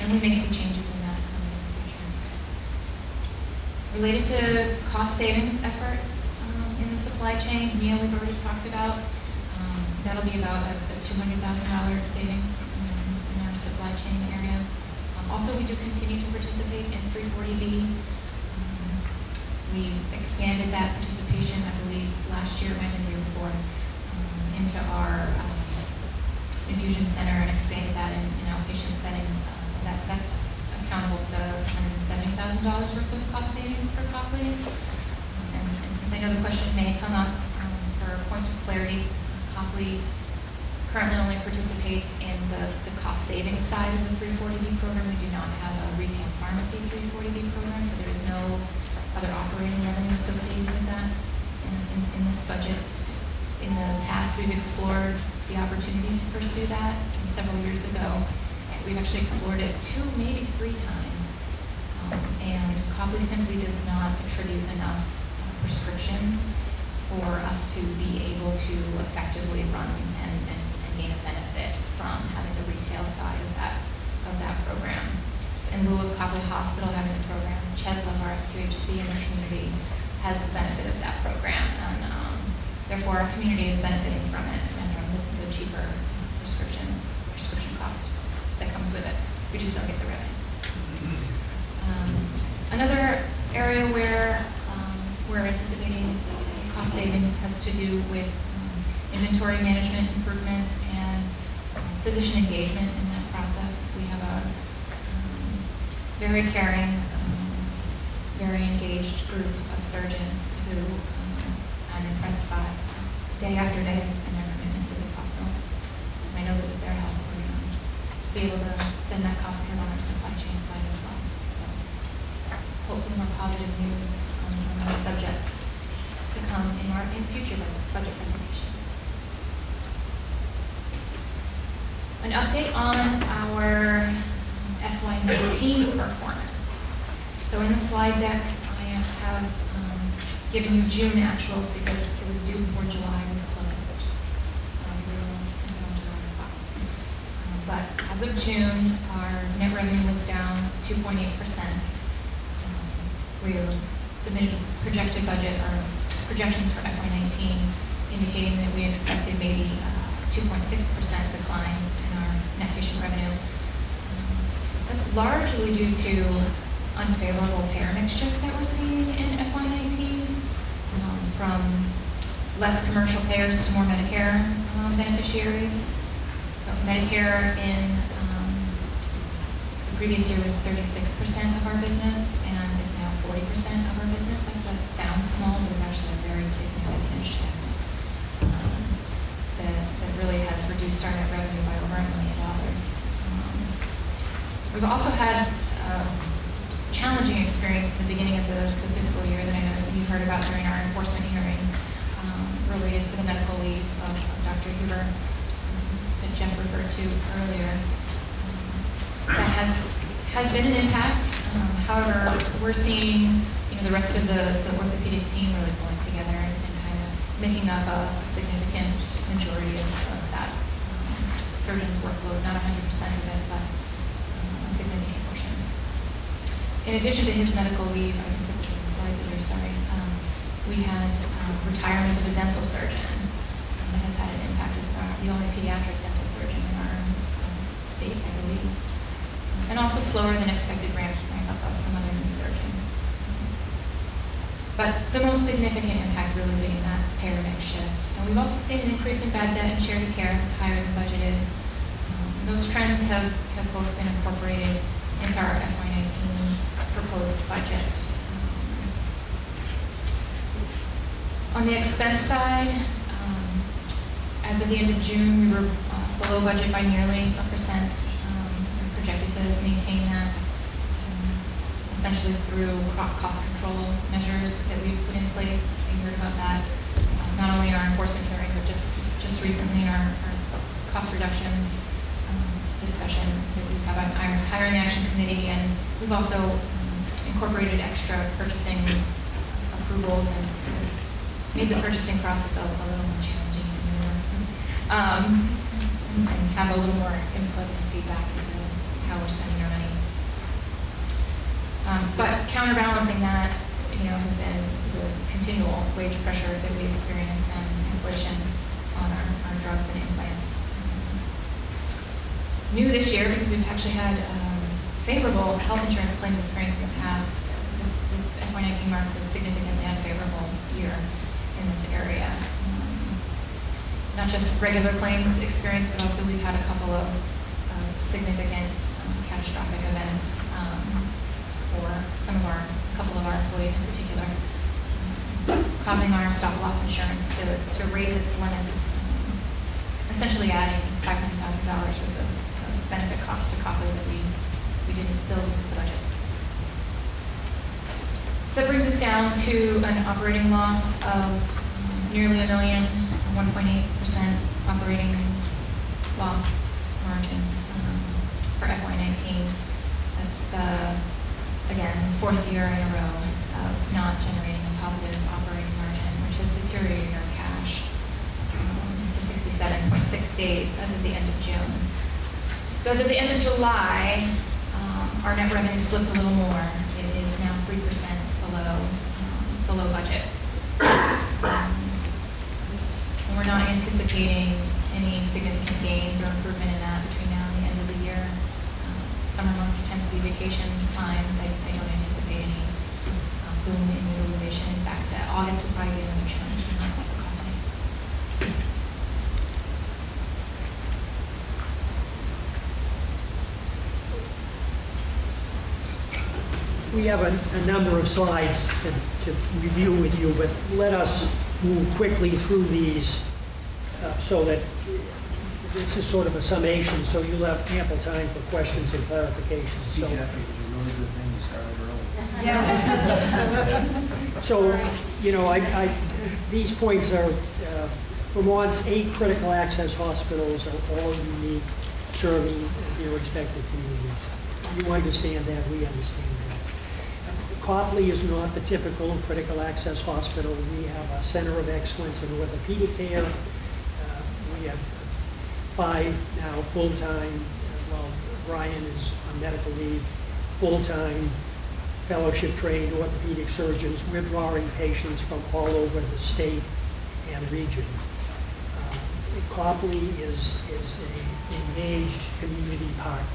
And we may see changes in that in the future. Related to cost savings efforts in the supply chain, Neil, we've already talked about. Um, That'll be about a a $200,000 savings um, in our supply chain area. Um, Also, we do continue to participate in 340B. Um, We expanded that participation, I believe, last year, maybe the year before, um, into our um, infusion center and expanded that in in outpatient settings. Uh, That, that's accountable to $170,000 worth of cost savings for Copley. Um, since I know the question may come up, um, for a point of clarity, Copley currently only participates in the, the cost savings side of the 340B program. We do not have a retail pharmacy 340B program, so there is no other operating revenue associated with that in, in, in this budget. In the past, we've explored the opportunity to pursue that um, several years ago. We've actually explored it two, maybe three times. Um, And Copley simply does not attribute enough prescriptions for us to be able to effectively run and, and and gain a benefit from having the retail side of that, of that program. In lieu of Copley Hospital having the program, Cheslin, our QHC in the community, has the benefit of that program. And um, therefore, our community is benefiting from it and from the the cheaper prescriptions, prescription cost that comes with it. We just don't get the revenue. Um, Another area where we're anticipating cost savings has to do with um, inventory management improvement and um, physician engagement in that process. We have a um, very caring, um, very engaged group of surgeons who um, I'm impressed by day after day in their commitment to this hospital. I know that with their help, we're going to be able to bend that cost curve on our supply chain side as well. So hopefully more positive news subjects to come in our, in future budget presentations. An update on our FY nineteen performance. So in the slide deck, I have um, given you June actuals because it was due before July was closed. Um, we were on July as well. Um, But as of June, our net revenue was down two point eight percent. Um, We submitted projected budget, or projections for FY nineteen, indicating that we expected maybe point six percent decline in our net patient revenue. That's largely due to unfavorable payer mix shift that we're seeing in FY nineteen, um, from less commercial payers to more Medicare um, beneficiaries. So Medicare in um, the previous year was thirty-six percent of our business, and is now forty percent of our business. That's a, sounds small, but it's actually a very significant shift um, that, that really has reduced our net revenue by over a million dollars. Um, We've also had um, challenging experience at the beginning of the the fiscal year that I know that you heard about during our enforcement hearing um, related to the medical leave of of Dr. Huber um, that Jeff referred to earlier. Um, That has, has been an impact. Um, However, we're seeing, you know, the rest of the the orthopedic team really pulling together and kind of making up a significant majority of of that um, surgeon's workload, not hundred percent of it, but um, a significant portion. In addition to his medical leave, I can put this in the slide later, sorry, um, we had um, retirement of a dental surgeon um, that has had an impact with our, the only pediatric dental surgeon in our state. And also slower than expected ramp, ramp up of some other new surgeons. But the most significant impact really being that mix shift. And we've also seen an increase in bad debt and charity care, it's higher than budgeted. Um, Those trends have, have both been incorporated into our FY nineteen proposed budget. On the expense side, um, as of the end of June, we were uh, below budget by nearly a percent. Um, projected to maintain that um, essentially through co- cost control measures that we've put in place. You heard about that, uh, not only our enforcement hearing, but just, just recently our, our cost reduction um, discussion that we have on our hiring action committee. And we've also um, incorporated extra purchasing approvals and sort of made the purchasing process a, a little more challenging. Um, and have a little more input and feedback how we're spending our money. Um, but counterbalancing that, you know, has been the continual wage pressure that we experience and inflation on our, our drugs and implants. Um, New this year, because we've actually had um, favorable health insurance claim experience in the past, this, this marks a significantly unfavorable year in this area. Um, Not just regular claims experience, but also we've had a couple of of significant catastrophic events um, for some of our, a couple of our employees in particular, causing our stop loss insurance to, to raise its limits, essentially adding five hundred thousand dollars worth of of benefit costs to Copley that we, we didn't build into the budget. So it brings us down to an operating loss of nearly a million, one point eight percent operating loss margin for FY nineteen. That's the, again, fourth year in a row of not generating a positive operating margin, which has deteriorated our cash um, to sixty-seven point six days as of the end of June. So as of the end of July, um, our net revenue slipped a little more. It is now three percent below, um, below budget. Um, And we're not anticipating any significant gains or improvement in that Summer months tend to be vacation times. I, I don't anticipate any um, boom in utilization. In fact, uh, August will probably be another challenging month for the company. We have a, a number of slides to, to review with you, but let us move quickly through these uh, so that this is sort of a summation, so you'll have ample time for questions and clarifications. See, So, Jeffrey, it was a really good thing you started early. so, you know, I, I, these points are, uh, Vermont's eight critical access hospitals are all unique, serving their respective communities. You understand that, we understand that. Copley is not the typical critical access hospital. We have a center of excellence in orthopedic care. Uh, We have five now full-time, well, Brian is on medical leave, full-time fellowship-trained orthopedic surgeons. We're drawing patients from all over the state and region. Uh, Copley is, is a engaged community partner.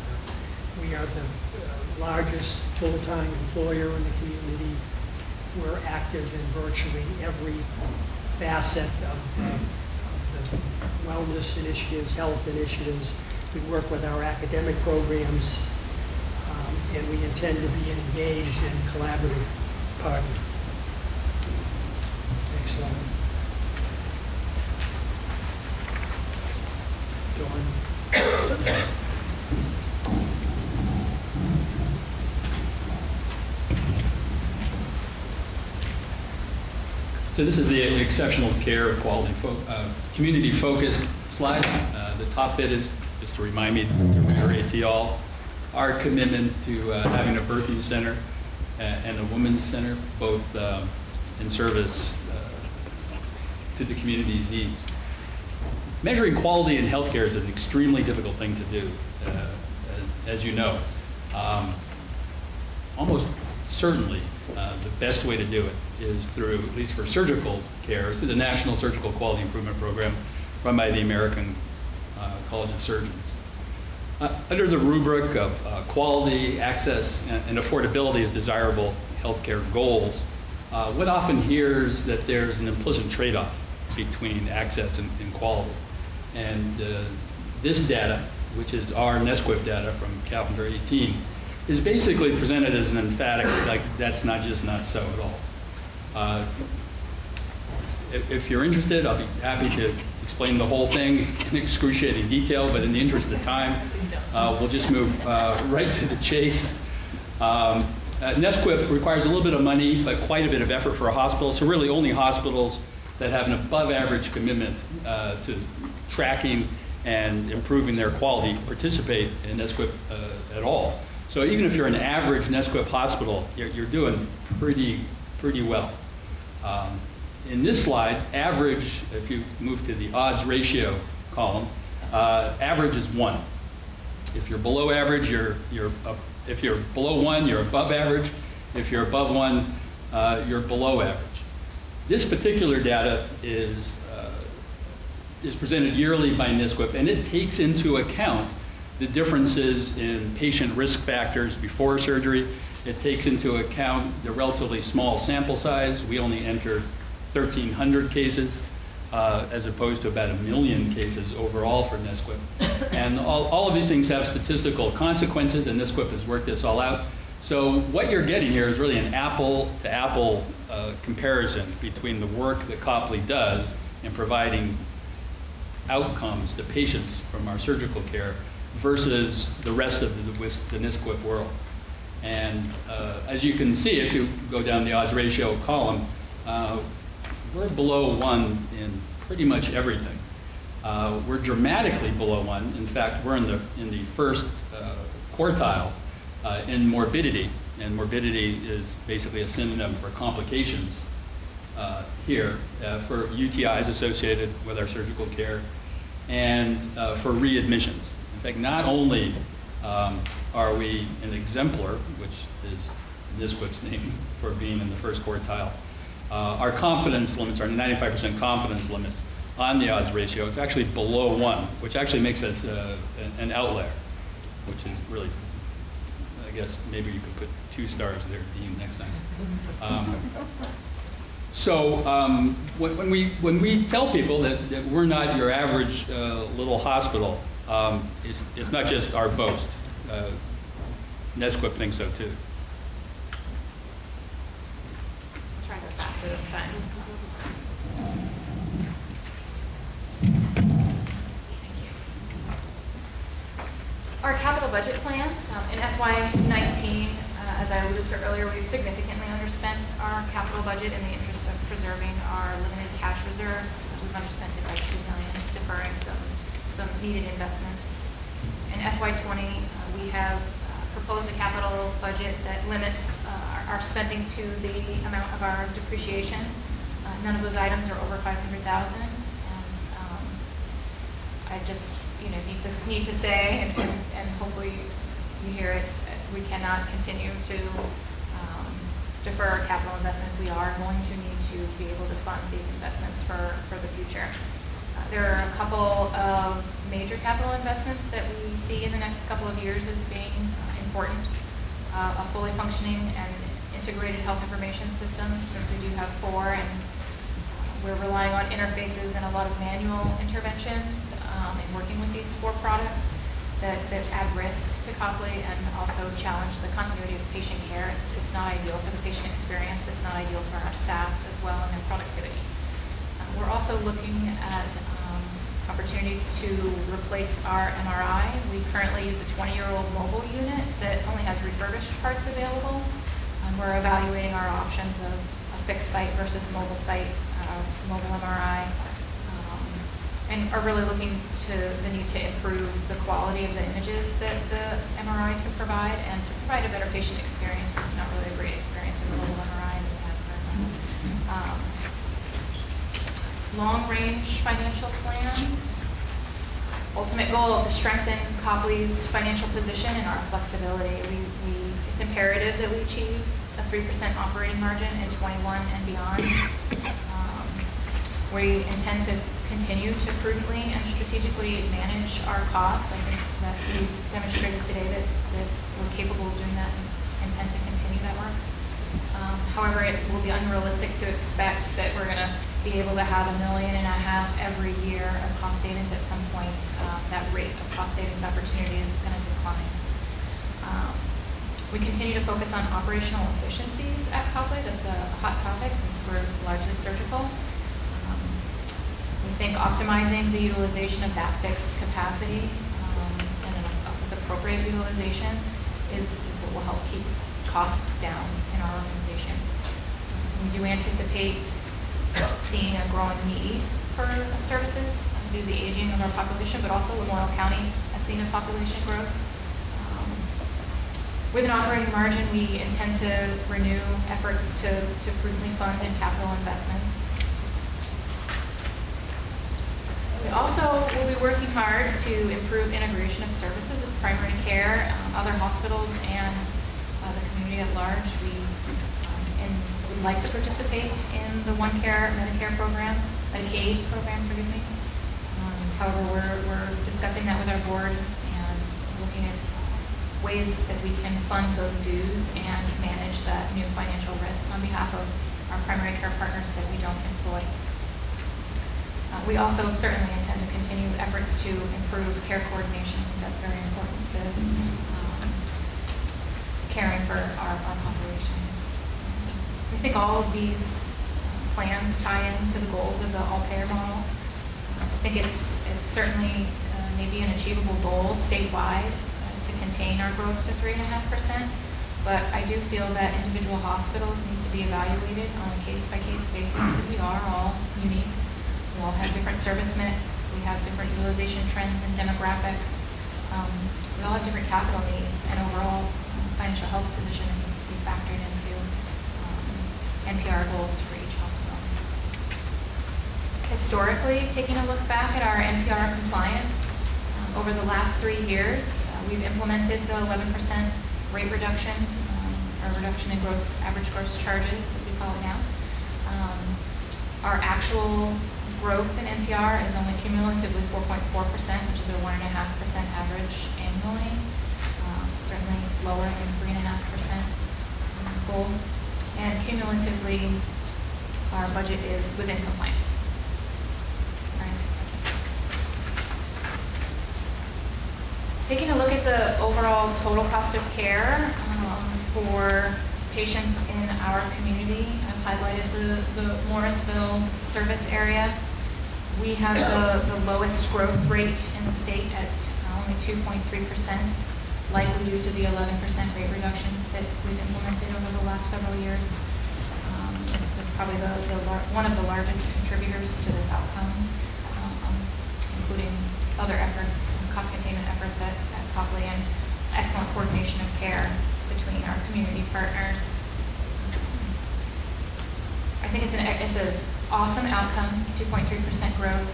We are the uh, largest full-time employer in the community. We're active in virtually every facet of the wellness initiatives, health initiatives. We work with our academic programs, um, and we intend to be an engaged and collaborative partner. Next slide. Dawn. So this is the exceptional care, quality, fo- uh, community-focused slide. Uh, The top bit is, just to remind me, to y'all, our commitment to uh, having a birthing center and a women's center, both um, in service uh, to the community's needs. Measuring quality in healthcare is an extremely difficult thing to do, uh, as you know. Um, almost certainly, uh, the best way to do it is through, at least for surgical care, through the National Surgical Quality Improvement Program run by the American uh, College of Surgeons. Uh, Under the rubric of uh, quality, access, and and affordability as desirable healthcare goals, uh, what often hears that there's an implicit trade-off between access and and quality. And uh, this data, which is our NSQIP data from calendar 18, is basically presented as an emphatic, like, that's not just not so at all. Uh, If if you're interested, I'll be happy to explain the whole thing in excruciating detail, but in the interest of time, uh, we'll just move uh, right to the chase. Um, uh, NSQIP requires a little bit of money, but quite a bit of effort for a hospital, so really only hospitals that have an above-average commitment uh, to tracking and improving their quality participate in NSQIP uh, at all. So even if you're an average NSQIP hospital, you're, you're doing pretty, pretty well. Um, In this slide, average, if you move to the odds ratio column, uh, average is one. If you're below average, you're, you're, up- if you're below one, you're above average. If you're above one, uh, you're below average. This particular data is, uh, is presented yearly by NSQIP, and it takes into account the differences in patient risk factors before surgery. It takes into account the relatively small sample size. We only entered 1,300 cases, uh, as opposed to about a million cases overall for NSQIP. And all, all of these things have statistical consequences, and NSQIP has worked this all out. So what you're getting here is really an apple-to-apple uh, comparison between the work that Copley does in providing outcomes to patients from our surgical care versus the rest of the, the NSQIP world. And uh, as you can see, if you go down the odds ratio column, uh, we're below one in pretty much everything. Uh, we're dramatically below one. In fact, we're in the, in the first uh, quartile uh, in morbidity. And morbidity is basically a synonym for complications uh, here for UTIs associated with our surgical care and for readmissions. In fact, not only um, are we an exemplar, which is NSQIP's name for being in the first quartile, uh, our confidence limits, our 95% confidence limits on the odds ratio, it's actually below one, which actually makes us uh, an an outlier, which is really, I guess maybe you could put two stars there, Dean, next time. Um, so um, when, when we when we tell people that, that we're not your average uh, little hospital, um, it's, it's not just our boast. Uh, NSQIP thinks so too. Our capital budget plans, um, in FY nineteen, uh, as I alluded to earlier, we've significantly underspent our capital budget in the interest of preserving our limited cash reserves. We've underspent it by two million, deferring some, some needed investments. In FY twenty, uh, we have uh, proposed a capital budget that limits uh, our- spending to the amount of our depreciation. Uh, None of those items are over five hundred thousand, and um, I just, you know, need to, need to say, and- and and hopefully you hear it, we cannot continue to um, defer our capital investments, we are going to need to be able to fund these investments for, for the future. There are a couple of major capital investments that we see in the next couple of years as being important. Uh, A fully functioning and integrated health information system, since we do have four, and we're relying on interfaces and a lot of manual interventions um, in working with these four products that, that add risk to Copley and also challenge the continuity of patient care. It's, it's not ideal for the patient experience, it's not ideal for our staff as well and their productivity. Uh, We're also looking at opportunities to replace our MRI. We currently use a 20-year-old mobile unit that only has refurbished parts available. And we're evaluating our options of a fixed site versus mobile site, uh, mobile MRI, um, and are really looking to the need to improve the quality of the images that the MRI can provide and to provide a better patient experience. It's not really a great experience in the mobile MRI that we have currently. Um, long-range financial plans. Ultimate goal is to strengthen Copley's financial position and our flexibility. We, we, it's imperative that we achieve a three percent operating margin in twenty-one and beyond. Um, We intend to continue to prudently and strategically manage our costs. I think that we've demonstrated today that, that we're capable of doing that and intend to continue that work. Um, However, it will be unrealistic to expect that we're going to be able to have a million and a half every year of cost savings at some point. Um, That rate of cost savings opportunity is going to decline. Um, We continue to focus on operational efficiencies at Copley. That's a hot topic since we're largely surgical. Um, We think optimizing the utilization of that fixed capacity um, and an appropriate utilization is, is what will help keep costs down in our organization. We do anticipate seeing a growing need for services due to the aging of our population, but also Lamoille County has seen a population growth. Um, With an operating margin, we intend to renew efforts to, to prudently fund and capital investments. We also will be working hard to improve integration of services with primary care, um, other hospitals, and uh, the community at large. We like to participate in the One Care Medicare program, Medicaid program, forgive me. Um, However, we're, we're discussing that with our board and looking at ways that we can fund those dues and manage that new financial risk on behalf of our primary care partners that we don't employ. Uh, We also certainly intend to continue efforts to improve care coordination. That's very important to um, caring for our, our population. We think all of these plans tie into the goals of the all-payer model. I think it's, it's certainly uh, maybe an achievable goal statewide uh, to contain our growth to three and a half percent. But I do feel that individual hospitals need to be evaluated on a case-by-case basis because we are all unique. We all have different service mix, we have different utilization trends and demographics. Um, We all have different capital needs and overall financial health position that needs to be factored um, NPR goals for each hospital. Historically, taking a look back at our NPR compliance, um, over the last three years, uh, we've implemented the 11% rate reduction, um, or reduction in gross, average gross charges, as we call it now. Um, Our actual growth in NPR is only cumulatively 4.4%, which is a 1.5% average annually. Um, Certainly lower than 3.5% goal. And cumulatively, our budget is within compliance. Taking a look at the overall total cost of care um, for patients in our community, I've highlighted the, the Morrisville service area. We have the, the lowest growth rate in the state at only 2.3%, likely due to the 11% rate reductions that we've implemented over the last several years. Um, This is probably the, the, one of the largest contributors to this outcome, um, including other efforts, cost containment efforts at, at Copley, and excellent coordination of care between our community partners. I think it's an, it's an awesome outcome, 2.3% growth.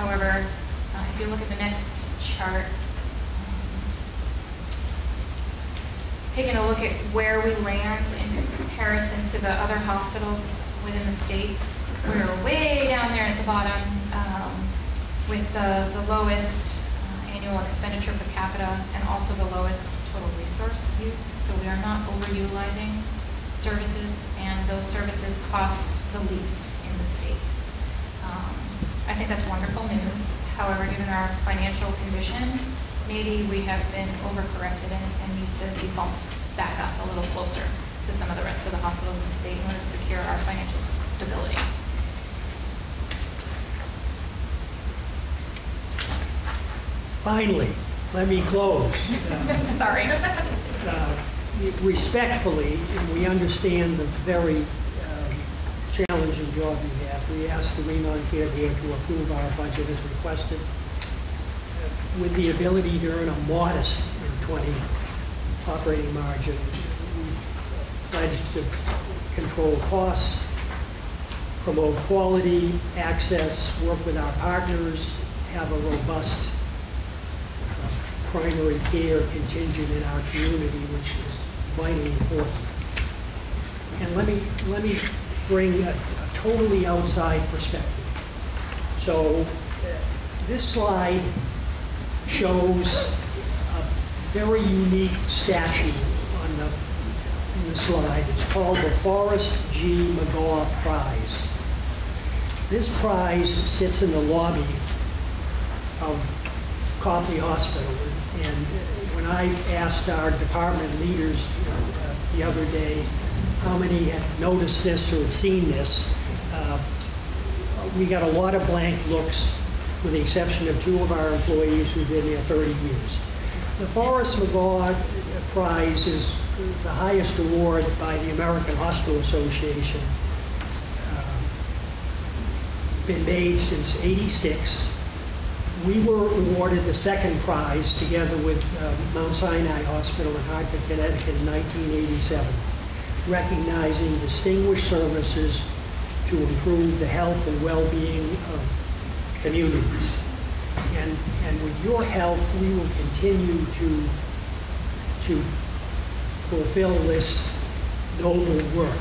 However, uh, if you look at the next chart, taking a look at where we land in comparison to the other hospitals within the state, we're way down there at the bottom um, with the, the lowest uh, annual expenditure per capita and also the lowest total resource use. So we are not overutilizing services, and those services cost the least in the state. Um, I think that's wonderful news. However, given our financial condition, maybe we have been overcorrected and, to be bumped back up a little closer to some of the rest of the hospitals in the state in order to secure our financial stability. Finally, let me close. Sorry. Uh, Respectfully, and we understand the very um, challenging job you have, we ask the Care here to approve our budget as requested uh, with the ability to earn a modest in 20 operating margin. We pledge to control costs, promote quality, access, work with our partners, have a robust uh, primary care contingent in our community, which is vitally important. And let me, let me bring a a totally outside perspective. So uh, this slide shows very unique statue on the, in the slide. It's called the Foster G. McGaw Prize. This prize sits in the lobby of Copley Hospital. And when I asked our department leaders uh, the other day how many had noticed this or had seen this, uh, we got a lot of blank looks, with the exception of two of our employees who've been there 30 years. The Foster McGaw Prize is the highest award by the American Hospital Association. Um, Been made since 86. We were awarded the second prize together with uh, Mount Sinai Hospital in Hartford, Connecticut in 1987, recognizing distinguished services to improve the health and well-being of communities. And, and with your help, we will continue to, to fulfill this noble work.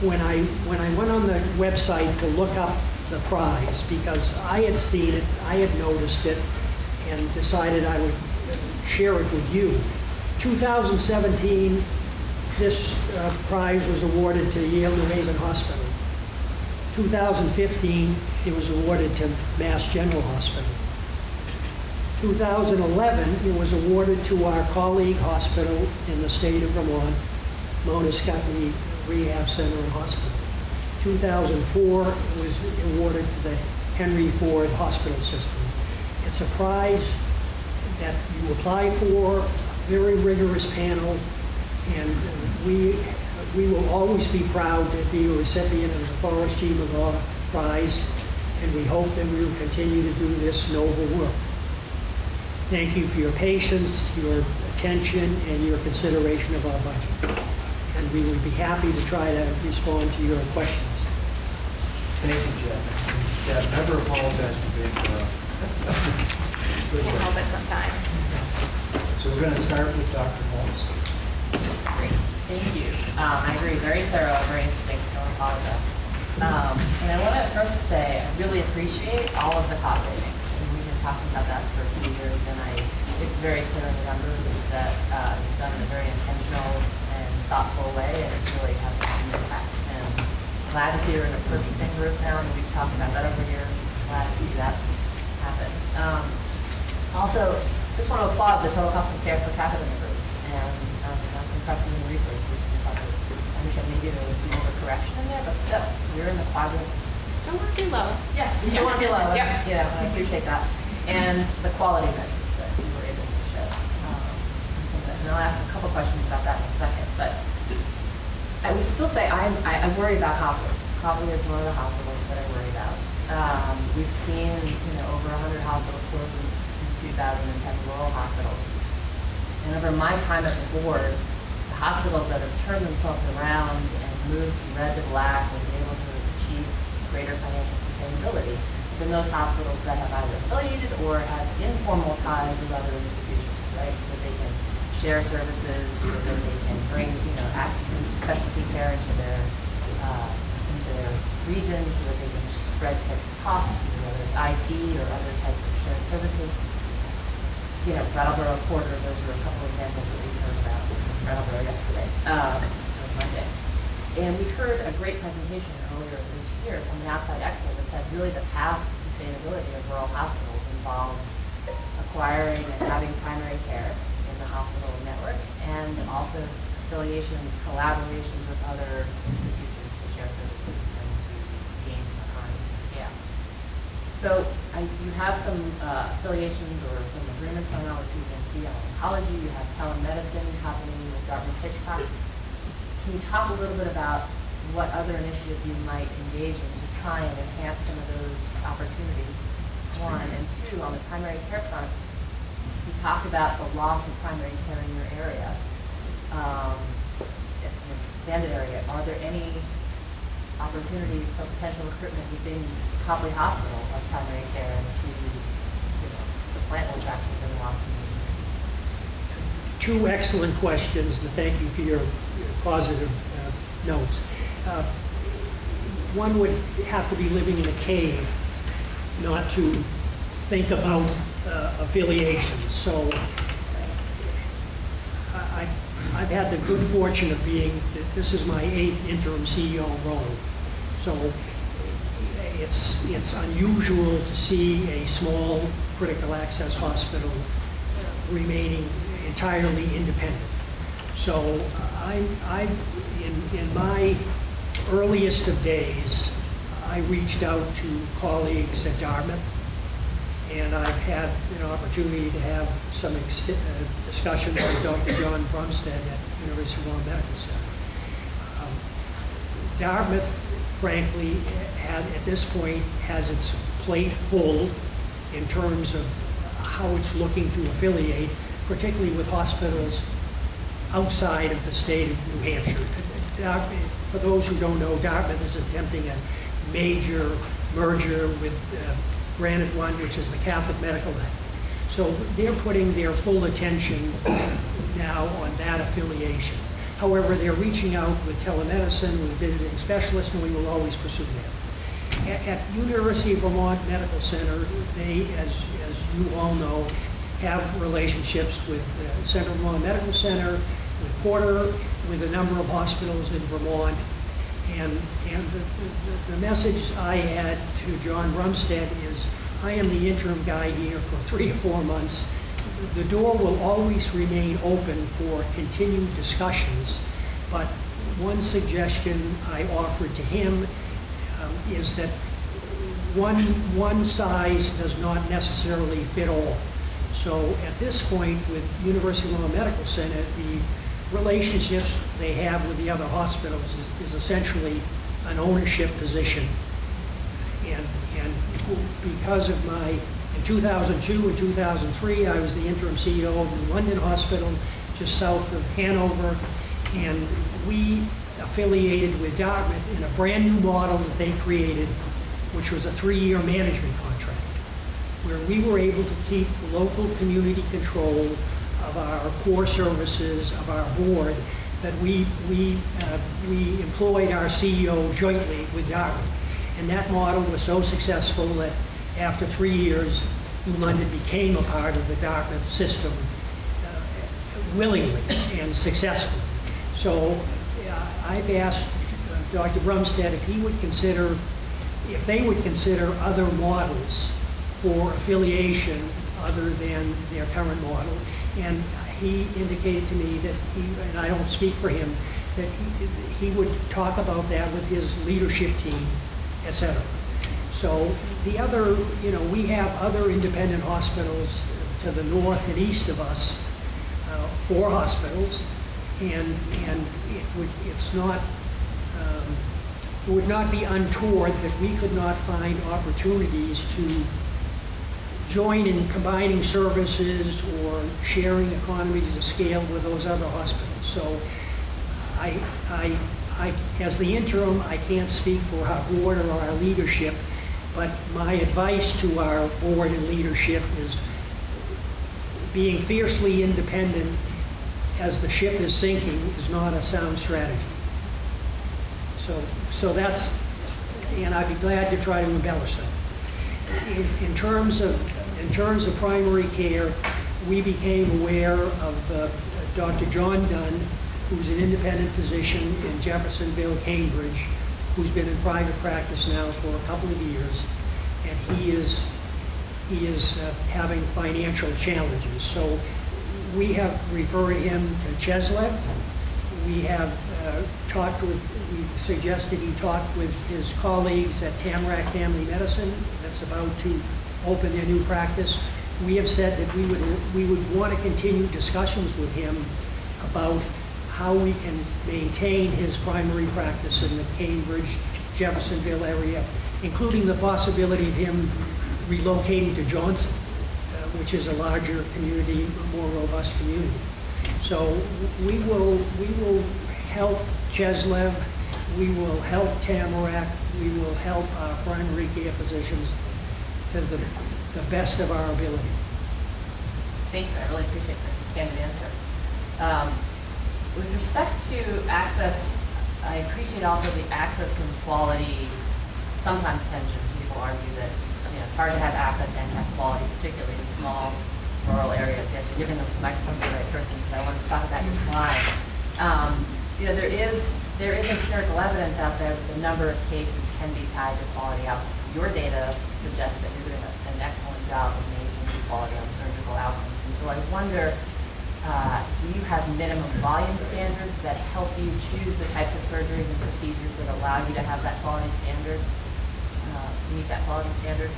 When I, when I went on the website to look up the prize, because I had seen it, I had noticed it, and decided I would share it with you. 2017, this uh, prize was awarded to Yale New Haven Hospital. 2015, it was awarded to Mass General Hospital. 2011, it was awarded to our colleague hospital in the state of Vermont, Mount Ascutney Rehab Center and Hospital. 2004, it was awarded to the Henry Ford Hospital System. It's a prize that you apply for, very rigorous panel, and we, we will always be proud to be a recipient of the Foster G. McGaw Prize, and we hope that we will continue to do this noble work. Thank you for your patience, your attention, and your consideration of our budget. And we would be happy to try to respond to your questions. Thank you, Jeff. Yeah, never apologize for being thorough. Good Can't help it sometimes. So we're going to start with Dr. Holmes. Great, thank you. Um, I agree, very thorough, very interesting, don't apologize. Um, and I want to first say, I really appreciate all of the cost savings. And we've been talking about that for a few years, and I, it's very clear in the numbers that, uh, you've done in a very intentional and thoughtful way, and it's really having some impact. And glad to see you're in a purchasing group now, and we've talked about that over years. Glad to see that's happened. Um, also, just want to applaud the total cost of care per capita numbers, and um, that's impressive in resources. It's impressive. I understand maybe there was some overcorrection in there, but still, we're in the quadrant. Still want to be low. Yeah, you still want to be low. Yep. Yeah, I appreciate that. And the quality measures that you were able to show. um, and I'll ask a couple questions about that in a second, but I would still say I'm, I, I worry about Copley. Copley is one of the hospitals that I worry about. Um, we've seen, you know, over 100 hospitals closed since 2010, rural hospitals. And over my time at the board, the hospitals that have turned themselves around and moved from red to black and been able to achieve greater financial sustainability been those hospitals that have either affiliated or have informal ties with other institutions, right? So that they can share services so that they can bring, you know, access to specialty care into their, uh, into their regions so that they can spread fixed costs, whether it's IT or other types of shared services. You know, Brattleboro Quarter, those were a couple examples that we heard about Brattleboro yesterday, um, on Monday. And we heard a great presentation earlier this year from an outside expert that said really the path to sustainability of rural hospitals involves acquiring and having primary care in the hospital network and also affiliations, collaborations with other institutions to share services and to gain economies of scale. So I, you have some uh, affiliations or some agreements going on with CVMC on oncology, you have telemedicine happening with Dartmouth Hitchcock. Can you talk a little bit about what other initiatives you might engage in to try and enhance some of those opportunities? One, and two, on the primary care front, you talked about the loss of primary care in your area, um, expanded area. Are there any opportunities for potential recruitment within Copley Hospital of primary care to, you know, supplant what's actually been lost in Two excellent questions, and thank you for your your positive uh, notes. Uh, One would have to be living in a cave not to think about uh, affiliations. So uh, I- I've had the good fortune of being, this is my eighth interim CEO role. So it's, it's unusual to see a small critical access hospital remaining entirely independent. So I, I, in, in my earliest of days, I reached out to colleagues at Dartmouth, and I've had an opportunity to have some uh, discussions with Dr. John Brumsted at University of Vermont Medical Center. Um, Dartmouth, frankly, had, at this point, has its plate full in terms of how it's looking to affiliate, particularly with hospitals outside of the state of New Hampshire. For those who don't know, Dartmouth is attempting a major merger with uh, Granite One, which is the Catholic Medical Net. So they're putting their full attention now on that affiliation. However, they're reaching out with telemedicine, with visiting specialists, and we will always pursue that. At, at University of Vermont Medical Center, they, as, as you all know, have relationships with uh, Central Vermont Medical Center, with Porter, with a number of hospitals in Vermont. And, and the, the, the message I had to John Brumsted is, I am the interim guy here for three or four months. The door will always remain open for continued discussions, but one suggestion I offered to him um, is that one, one size does not necessarily fit all. So at this point, with University of Vermont Medical Center, the relationships they have with the other hospitals is, is essentially an ownership position. And, and because of my, in 2002 and 2003, I was the interim CEO of the London Hospital, just south of Hanover, and we affiliated with Dartmouth in a brand-new model that they created, which was a three-year management contract, where we were able to keep local community control of our core services, of our board, that we, we, uh, we employed our CEO jointly with Dartmouth. And that model was so successful that after three years, New London became a part of the Dartmouth system uh, willingly and successfully. So uh, I've asked uh, Dr. Brumsted if he would consider, if they would consider other models for affiliation other than their current model. And he indicated to me that he, and I don't speak for him, that he, he would talk about that with his leadership team, et cetera. So the other, you know, we have other independent hospitals to the north and east of us, uh, four hospitals, and, and it would, it's not, um, it would not be untoward that we could not find opportunities to join in combining services or sharing economies of scale with those other hospitals. So I, I, I, as the interim, I can't speak for our board or our leadership, but my advice to our board and leadership is being fiercely independent as the ship is sinking is not a sound strategy. So, so that's, and I'd be glad to try to embellish that. In, in terms of, in terms of primary care, we became aware of uh, Dr. John Dunn, who's an independent physician in Jeffersonville, Cambridge, who's been in private practice now for a couple of years, and he is, he is uh, having financial challenges. So we have referred him to Cheslev. We have uh, talked with, we suggested he talk with his colleagues at Tamarack Family Medicine that's about to open their new practice. We have said that we would, we would want to continue discussions with him about how we can maintain his primary practice in the Cambridge, Jeffersonville area, including the possibility of him relocating to Johnson, uh, which is a larger community, a more robust community. So we will, we will help Cheslev, we will help Tamarack, we will help our primary care physicians to the, the best of our ability. Thank you, I really appreciate the candid answer. Um, With respect to access, I appreciate also the access and quality, sometimes tensions. People argue that, you know, it's hard to have access and have quality, particularly in small rural areas. Yes, you're giving the microphone to the right person, because I want to talk about your slides. Um, You know, there is, there is empirical evidence out there that the number of cases can be tied to quality outcomes. Your data suggests that you're doing an excellent job of maintaining quality on surgical outcomes. And so I wonder, uh, do you have minimum volume standards that help you choose the types of surgeries and procedures that allow you to have that quality standard, uh, meet that quality standard?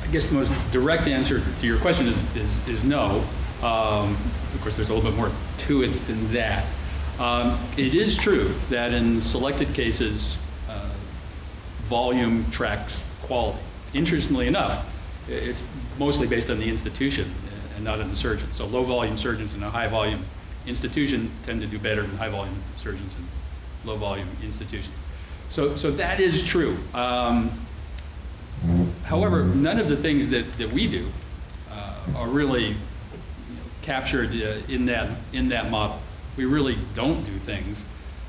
I guess the most direct answer to your question is, is, is no. Um, of course, there's a little bit more to it than that. Um, it is true that in selected cases, uh, volume tracks quality. Interestingly enough, it's mostly based on the institution uh, and not on the surgeon. So low volume surgeons in a high volume institution tend to do better than high volume surgeons in low volume institutions. So, so that is true. Um, However, none of the things that, that we do uh, are really captured uh, in that, in that model. We really don't do things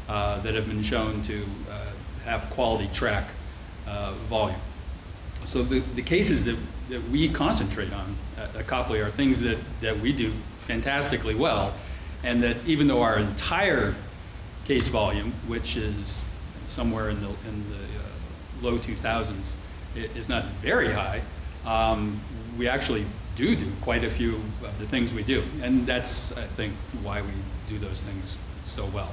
uh, that have been shown to uh, have quality track volume. So the, the cases that, that we concentrate on at, Copley are things that, that we do fantastically well, and that even though our entire case volume, which is somewhere in the, in the low 2000s, is not very high, um, we actually do do quite a few of the things we do. And that's, I think, why we do those things so well.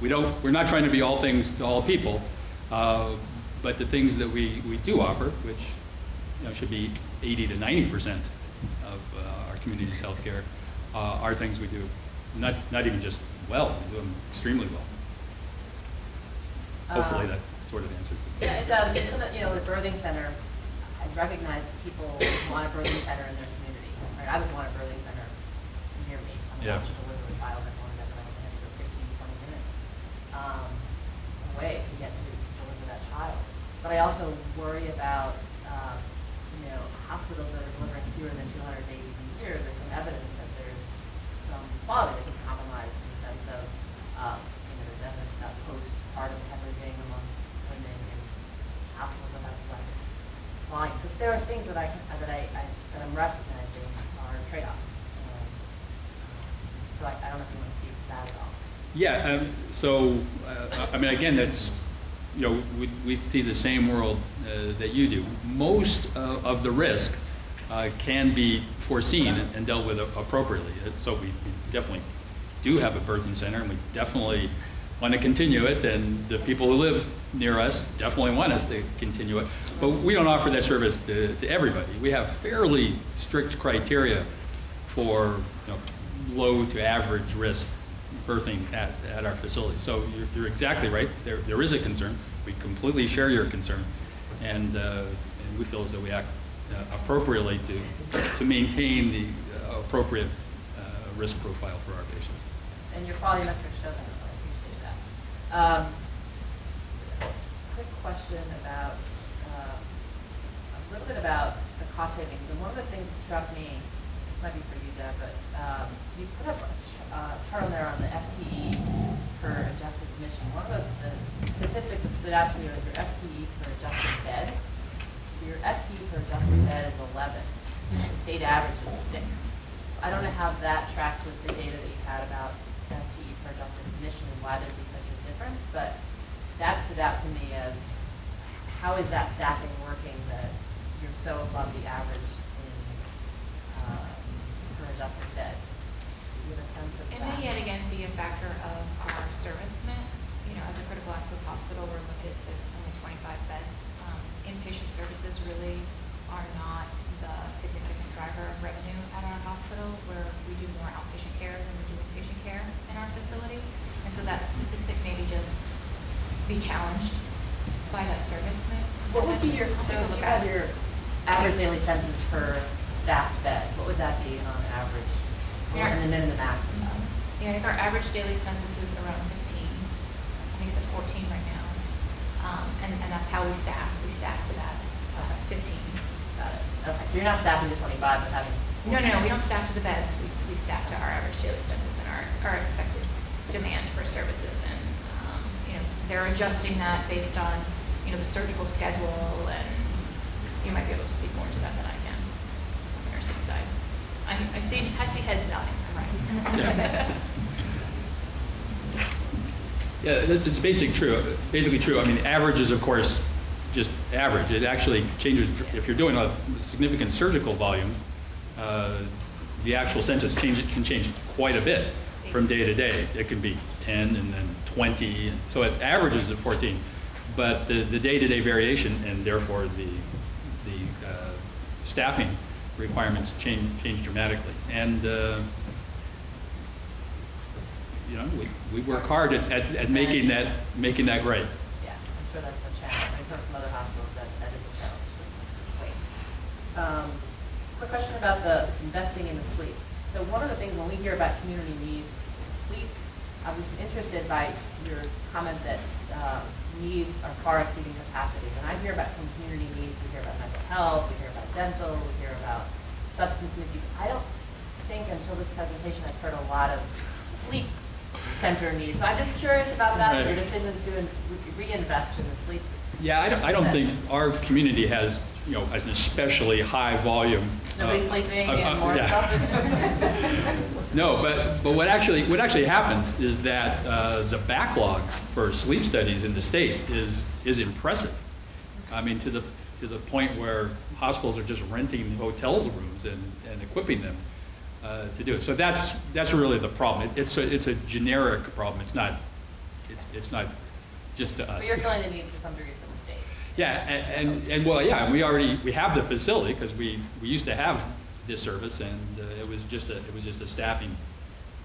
We don't, we're not trying to be all things to all people, uh, but the things that we, we do offer, which you know, should be 80 to 90 percent of uh, our community's healthcare, uh, are things we do, not, not even just well, we do them extremely well. Hopefully Uh, that sort of answers it. Yeah, it does. I mean, some you know, the birthing center, I recognize people want a birthing center in their community. Right? I would want a birthing center near me. I'm Yeah. to deliver a child at one that I only have to go 15, 20 minutes um, away to get to deliver that child. But I also worry about, um, you know, hospitals that are delivering fewer than 200 babies a year. There's some evidence that there's some quality that can compromise in the sense of, um, you know, there's evidence about postpartum hemorrhaging among women in hospitals that have less volume. So there are things that I, can- that I, I- that I'm recognizing are trade-offs. Um, So I, I don't know if you want to speak to that at all. Yeah, um, so, uh, I mean, again, that's, you know, we, we see the same world uh, that you do. Most uh, of the risk uh, can be foreseen and- and dealt with appropriately. Uh, So we definitely do have a birthing center, and we definitely want to continue it, and the people who live near us definitely want us to continue it. But we don't offer that service to, to everybody. We have fairly strict criteria for, you know, low to average risk birthing at, at our facility. So you're, you're exactly right. There, there is a concern. We completely share your concern. And, uh, and we feel as though we act uh, appropriately to, to maintain the uh, appropriate uh, risk profile for our patients. And your quality metrics show that, so I appreciate that. Um, Quick question about, little bit about the cost savings. And one of the things that struck me this might be for you, Deb, but um, you put up a ch- uh, chart on there on the FTE per adjusted admission. One of the the statistics that stood out to me was your FTE per adjusted bed. So your FTE per adjusted bed is 11. The state average is six. So I don't know how that tracks with the data that you had about FTE per adjusted admission and why there'd be such a difference, but that stood out to me as, how is that staffing working that so above the average in, uh, per adjusted bed? Do you have a sense of It that? may yet again be a factor of our service mix. You know, as a critical access hospital, we're limited to only 25 beds. Um, Inpatient services really are not the significant driver of revenue at our hospital, where we do more outpatient care than we do inpatient care in our facility. And so that statistic maybe just be challenged by that service mix. What would be your, so take a if look you at had your average daily census per staffed bed, what would that be on average? Yeah. And then the maximum? Yeah, I think our average daily census is around 15. I think it's at 14 right now. Um, And, and that's how we staff. We staff to that, uh, 15. Got it. Okay, so you're not staffing to 25, but having. No, no, we don't staff to the beds. We, we staff to our average daily census and our, our expected demand for services. And, um, you know, they're adjusting that based on, you know, the surgical schedule and you might be able to speak more to that than I can on the nursing side. I, I see, I see heads nodding. I'm right. Yeah. Yeah, it's basic true, basically true. I mean, average is, of course, just average. It actually changes, if you're doing a significant surgical volume, uh, the actual census change, can change quite a bit from day to day. It can be 10 and then 20, so it averages at 14. But the, the day-to-day variation and therefore the, staffing requirements change, change dramatically. And, uh, you know, we, we work hard at, at, at making that, making that great. Yeah, I'm sure that's a challenge. I've heard from other hospitals that that is a challenge, the swings. Um, Quick question about the investing in the sleep. So one of the things when we hear about community needs, sleep, I was interested by your comment that um, needs are far exceeding capacity. When I hear about community needs, we hear about mental health, we hear dental, we hear about substance misuse. I don't think until this presentation I've heard a lot of sleep center needs. So I'm just curious about that, your decision to reinvest in the sleep. Yeah, I don't, I don't think our community has, you know, an especially high volume. Nobody's uh, sleeping uh, and more yeah. stuff. No, but, but what actually, what actually happens is that uh, the backlog for sleep studies in the state is, is impressive. I mean, to the, to the point where hospitals are just renting hotels rooms and, and equipping them uh, to do it. So that's, that's really the problem. It- It's a, it's a generic problem. It's not, it's, it's not just to us. But you're feeling the need to some degree for the state. Yeah, a- and, and, well, yeah, we already, we have the facility, because we, we used to have this service, and uh, it was just a, it was just a staffing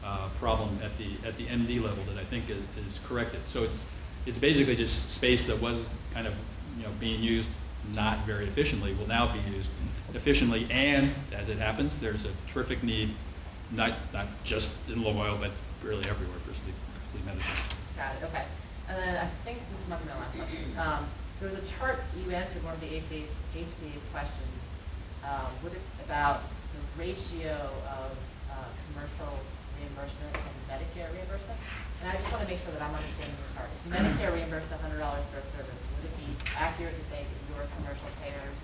uh, problem at the, at the MD level that I think is is corrected. So it's, it's basically just space that was kind of, you know, being used not very efficiently, will now be used efficiently, and, as it happens, there's a terrific need, not, not just in Lamoille, but really everywhere for sleep, sleep medicine. Got it, okay. And then I think this might be my last question. Um, There was a chart you answered one of the HCA's, HCA's questions, um, it about the ratio of uh, commercial reimbursement and Medicare reimbursement. And I just want to make sure that I'm understanding the chart. If Medicare reimbursed hundred dollars for a service, would it be accurate to say that commercial payers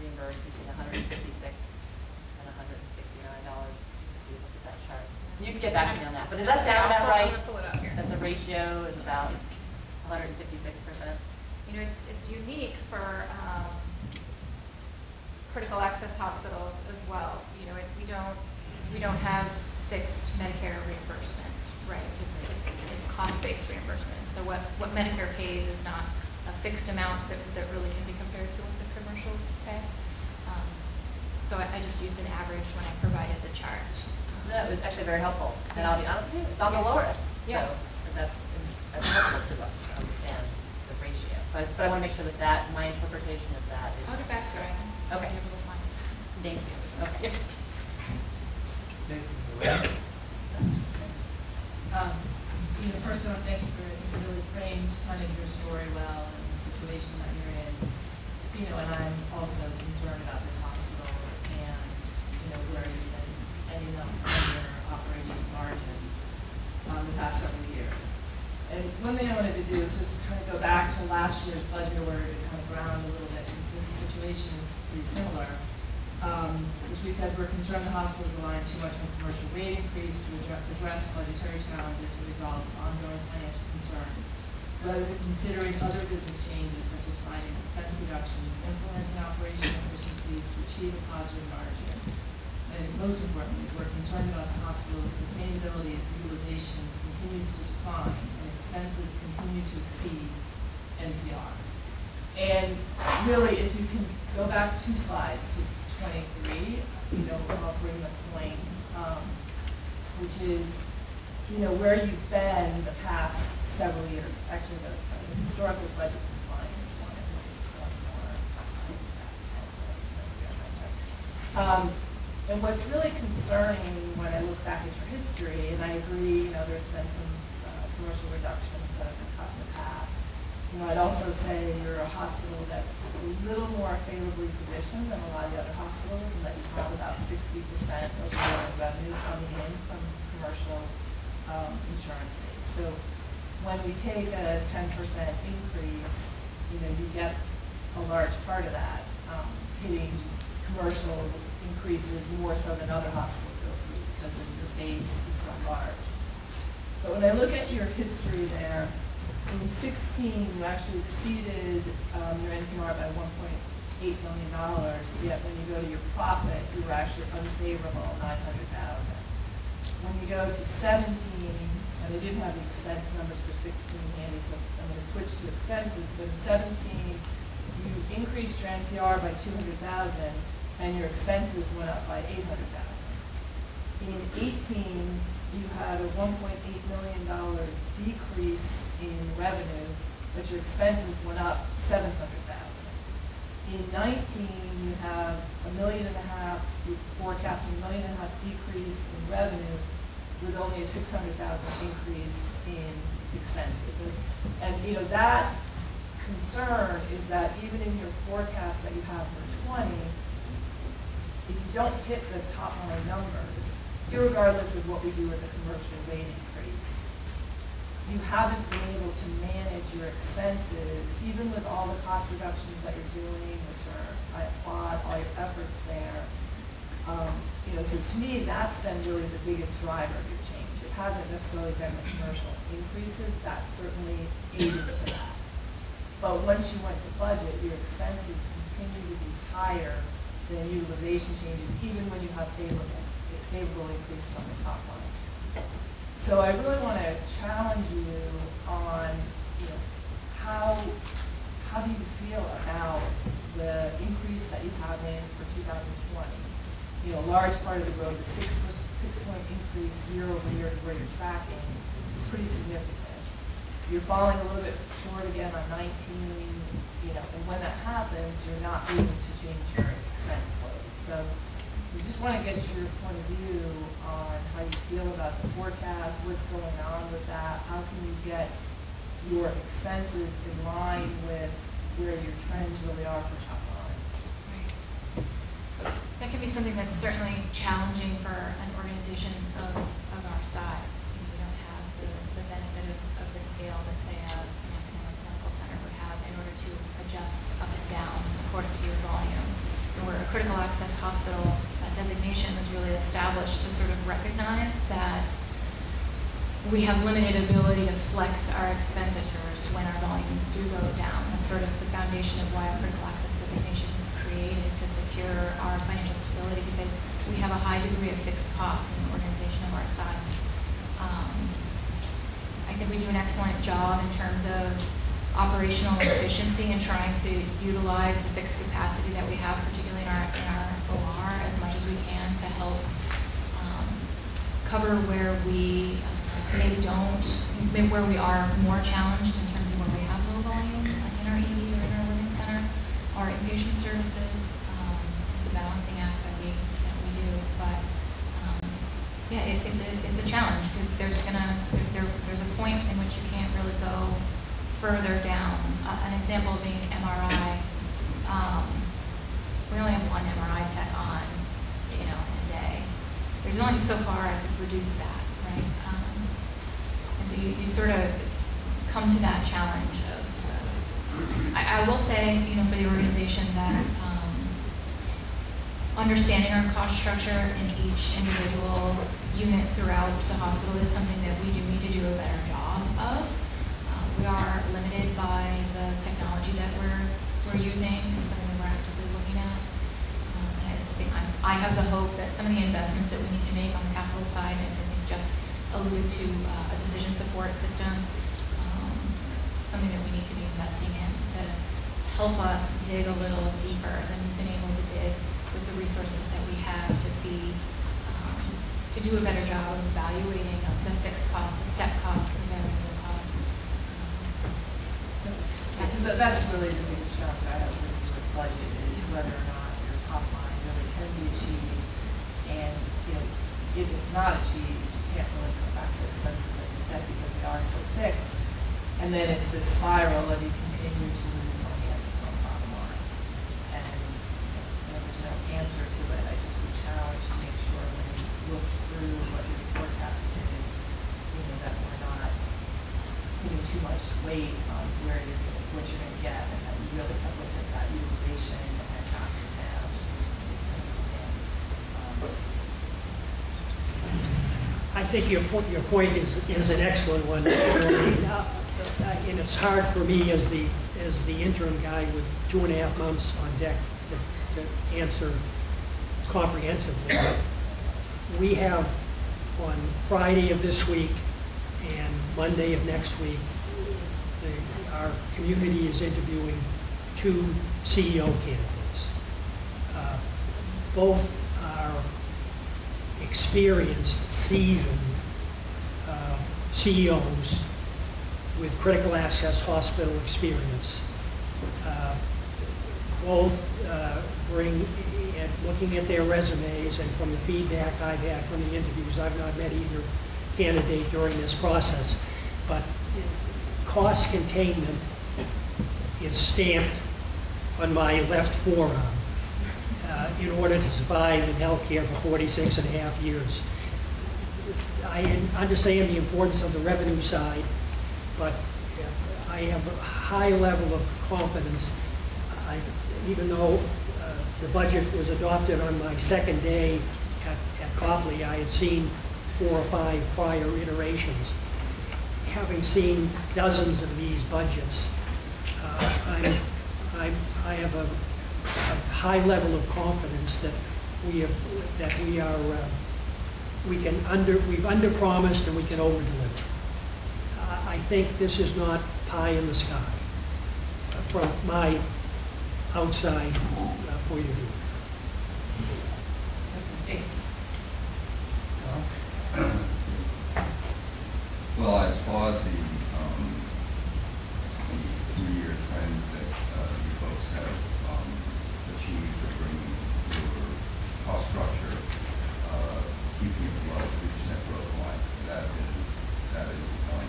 reimbursed between hundred and fifty-six and hundred and sixty-nine dollars? If you look at that chart. You can get back to me on that, but does that sound about right? I'm gonna pull it up here. That the ratio is about hundred and fifty-six percent? You know, it's, it's unique for um, critical access hospitals as well. You know, it- we don't, we don't have fixed Medicare reimbursement, right? It's, it's, it's cost-based reimbursement. So what, what Medicare pays is not a fixed amount that, that really can be compared to what the commercials pay. Um, So I, I just used an average when I provided the chart. That was actually very helpful, and I'll be honest with you, it's on the lower end. So Yeah. that's, that's helpful to us to understand the ratio. So, I- but I want to make sure that that, my interpretation of that is. I'll get back to it. so Okay. you're able to find it. thank you, okay. Thank you. Um, You know, first I want to thank you for, you really framed kind of your story well and the situation that you're in. You know, and I'm also concerned about this hospital and, you know, where you've been ending up under operating margins um, the past several years. And one thing I wanted to do is just kind of go back to last year's budget order to kind of ground a little bit, because this situation is pretty similar. Um, which we said we're concerned the hospital is relying too much on commercial rate increase to address, address budgetary challenges and resolve ongoing financial concerns. Rather than considering other business changes such as finding expense reductions, implementing operational efficiencies to achieve a positive margin. And most importantly, is we're concerned about the hospital's sustainability if utilization continues to decline and expenses continue to exceed NPR. And really, if you can go back two slides to twenty-three, you know, I'll bring the point, um, which is, you know, where you've been the past several years. Actually, no, sorry, the historical budget compliance one, it's one more. Um, and what's really concerning when I look back at your history, and I agree, you know, there's been some, uh, commercial reductions that have been cut in the past. You know, I'd also say you're a hospital that's a little more favorably positioned than a lot of the other hospitals, and that you have about sixty percent of your revenue coming in from commercial, um, insurance base. So when we take a ten percent increase, you know, you get a large part of that, um, hitting commercial increases more so than other hospitals go through because of your base is so large. But when I look at your history there, in sixteen, you actually exceeded, um, your NPR by one point eight million dollars, yet when you go to your profit, you were actually unfavorable, nine hundred thousand. When you go to seventeen, and I didn't have the expense numbers for sixteen handy, so I'm gonna switch to expenses, but in seventeen, you increased your NPR by two hundred thousand, and your expenses went up by eight hundred thousand. In eighteen, you had a one point eight million dollar decrease in revenue, but your expenses went up seven hundred thousand. In nineteen, you have a million and a half, you're forecasting a million and a half decrease in revenue with only a six hundred thousand increase in expenses. And, and, you know, that concern is that even in your forecast that you have for twenty, if you don't hit the top line numbers, irregardless of what we do with the commercial increase, you haven't been able to manage your expenses, even with all the cost reductions that you're doing, which are, I applaud all your efforts there. Um, you know, so to me, that's been really the biggest driver of your change. It hasn't necessarily been the commercial increases, that certainly aided to that. But once you went to budget, your expenses continue to be higher than utilization changes, even when you have favorable, favorable increases on the top line. So I really want to challenge you on, you know, how, how do you feel about the increase that you have in for two thousand twenty? You know, a large part of the growth, the six, six point increase year over year to where you're tracking is pretty significant. You're falling a little bit short again on nineteen, you know, and when that happens, you're not able to change your expense load. So we just want to get your point of view on how you feel about the forecast, what's going on with that, how can you get your expenses in line with where your trends really are for top line? That can be something that's certainly challenging for an organization of, of our size. You know, We don't have the, the benefit of, of the scale that say a, an academic medical center would have in order to adjust up and down according to your volume. And we're a critical access hospital, designation was really established to sort of recognize that we have limited ability to flex our expenditures when our volumes do go down. That's sort of the foundation of why our critical access designation was created to secure our financial stability because we have a high degree of fixed costs in an organization of our size. Um, I think we do an excellent job in terms of operational efficiency and trying to utilize the fixed capacity that we have, particularly our, in our OR, as much as we can to help um, cover where we uh, maybe don't, maybe where we are more challenged in terms of where we have low volume, like in our ED or in our women's center, or inpatient services. Um, It's a balancing act that we, that we do, but, um, yeah, it, it's a, it's a challenge, because there's gonna, there, there- there's a point in which you can't really go further down. Uh, An example being MRI, um, we only have one MRI tech on, you know, a day. there's only so far I could reduce that, right? Um, And so you, you sort of come to that challenge of, of- I, I will say, you know, for the organization that, um, understanding our cost structure in each individual unit throughout the hospital is something that we do need to do a better job of. Uh, We are limited by the technology that we're, we're using and something that we're actively looking at. Um, And I think I'm, I have the hope that some of the investments that we need to make on the capital side, and I think Jeff alluded to uh, a decision support system, um, something that we need to be investing in to help us dig a little deeper than we've been able to dig with the resources that we have to see, um, to do a better job of evaluating the fixed cost, the step cost, the variable cost. Um, Because That's, that's really the biggest challenge I have with the budget is whether or not your top line really can be achieved. And, you know, if it's not achieved, you can't really come back to expenses like you said because they are so fixed. And then it's this spiral of you continue to lose money at the bottom line. And, you know, there's no answer to it. I just would challenge to make sure when you look through what your forecast is, you know, that we're not putting too much weight on where you're, what you're gonna get, and that you really have looked at that utilization and not how it's gonna come in. Um, I think your point, your point is, is an excellent one. Uh, uh, And it's hard for me as the, as the interim guy with two and a half months on deck to, to answer comprehensively. We have on Friday of this week and Monday of next week, the, our community is interviewing two CEO candidates. Uh, Both are experienced, seasoned uh, CEOs with critical access hospital experience. Uh, Both uh, bring, and looking at their resumes and from the feedback I've had from the interviews, I've not met either candidate during this process, but cost containment is stamped on my left forearm in order to survive in healthcare for 46 and a half years. I understand the importance of the revenue side, but I have a high level of confidence. I- Even though uh, the budget was adopted on my second day at at Copley, I had seen four or five prior iterations. Having seen dozens of these budgets, uh, I'm, I'm, I have a high level of confidence that we have, that we are, uh, we can under, we've under-promised and we can over-deliver. I, I think this is not pie in the sky uh, from my outside uh, point of view. Well, I applaud the, um, the three-year trend that, uh, you folks have, um, achieved of bringing your cost structure, uh, keeping it below three percent growth line. That is, that is, um,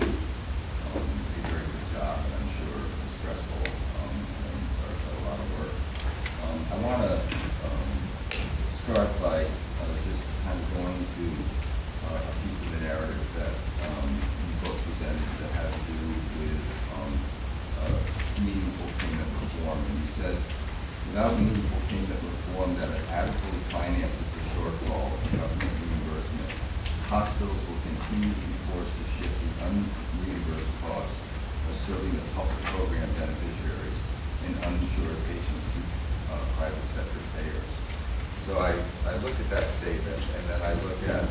um, a very good job, and I'm sure it's stressful, um, and a, a lot of work. Um, I wanna, um, start by, uh, just kind of going to, uh, a piece of the narrative that, um, you both presented that had to do with, um, uh, meaningful payment reform. And you said, without meaningful payment reform that adequately finances the shortfall in government reimbursement, hospitals will continue to be forced to shift the unreimbursed costs of serving the public program beneficiaries and uninsured patients to, uh, private sector payers. So I, I look at that statement, and then I look at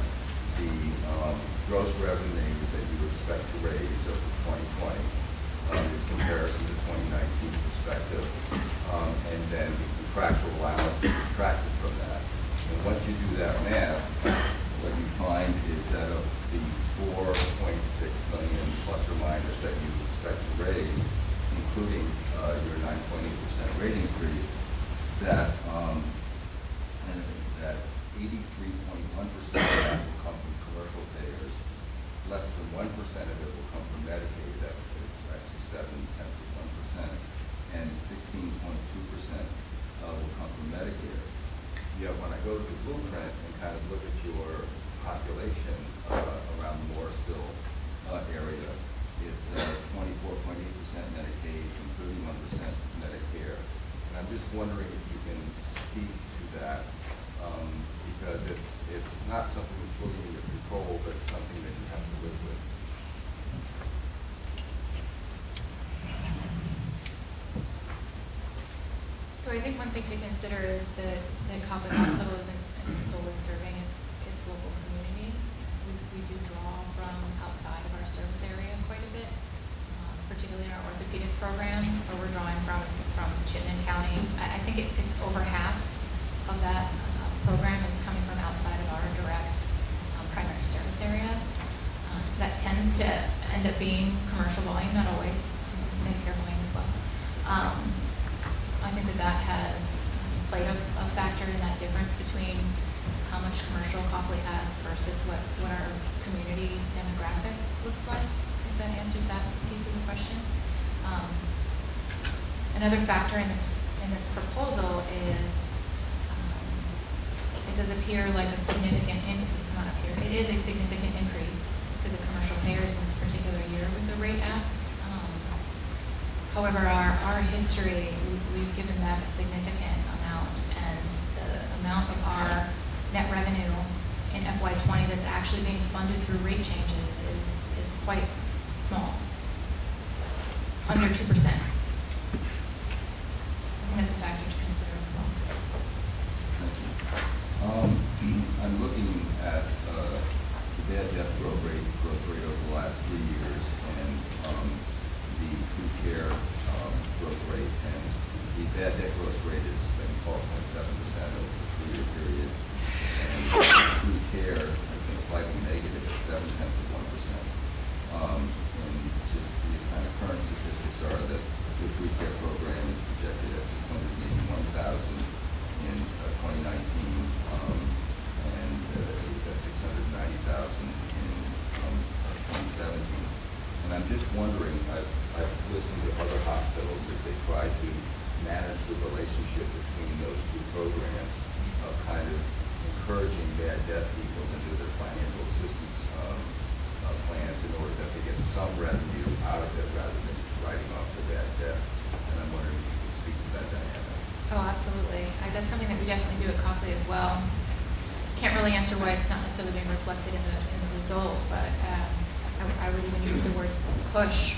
the um, gross revenue that you expect to raise over 2020, um, this comparison to 2019 perspective, um, and then the contractual allowance is subtracted from that. And once you do that math, what you find is that of the 4.6 million plus or minus that you expect to raise, including uh, your 9.8% rate increase, that um, and that eighty-three point one percent of that will come from commercial payers. Less than one percent of it will come from Medicaid, that's, it's actually seven tenths of one percent. And sixteen point two percent uh, will come from Medicare. Yet when I go to the blueprint and kind of look at your wondering if you can speak to that, um, because it's, it's not something that's really in your control, but it's something that you have to live with. So I think one thing to consider is that, that Copley Hospital isn't, isn't solely serving its, its local community. We, we do draw from outside of our service area quite a bit, um, particularly in our orthopedic program, where we're drawing from, from Chittenden County. I, I think it, it's over half of that, uh, program is coming from outside of our direct, um, primary service area. Uh, That tends to end up being commercial volume, not always, Medicare volume as well. Um, I think that that has played a, a factor in that difference between how much commercial Copley has versus what, what our community demographic looks like, if that answers that piece of the question. Um, Another factor in this, in this proposal is, um, it does appear like a significant, in not it is a significant increase to the commercial payers in this particular year with the rate ask. However, our, our history, we've given back a significant amount, and the amount of our net revenue in FY20 that's actually being funded through rate changes is, is quite small, under 2%. Roche.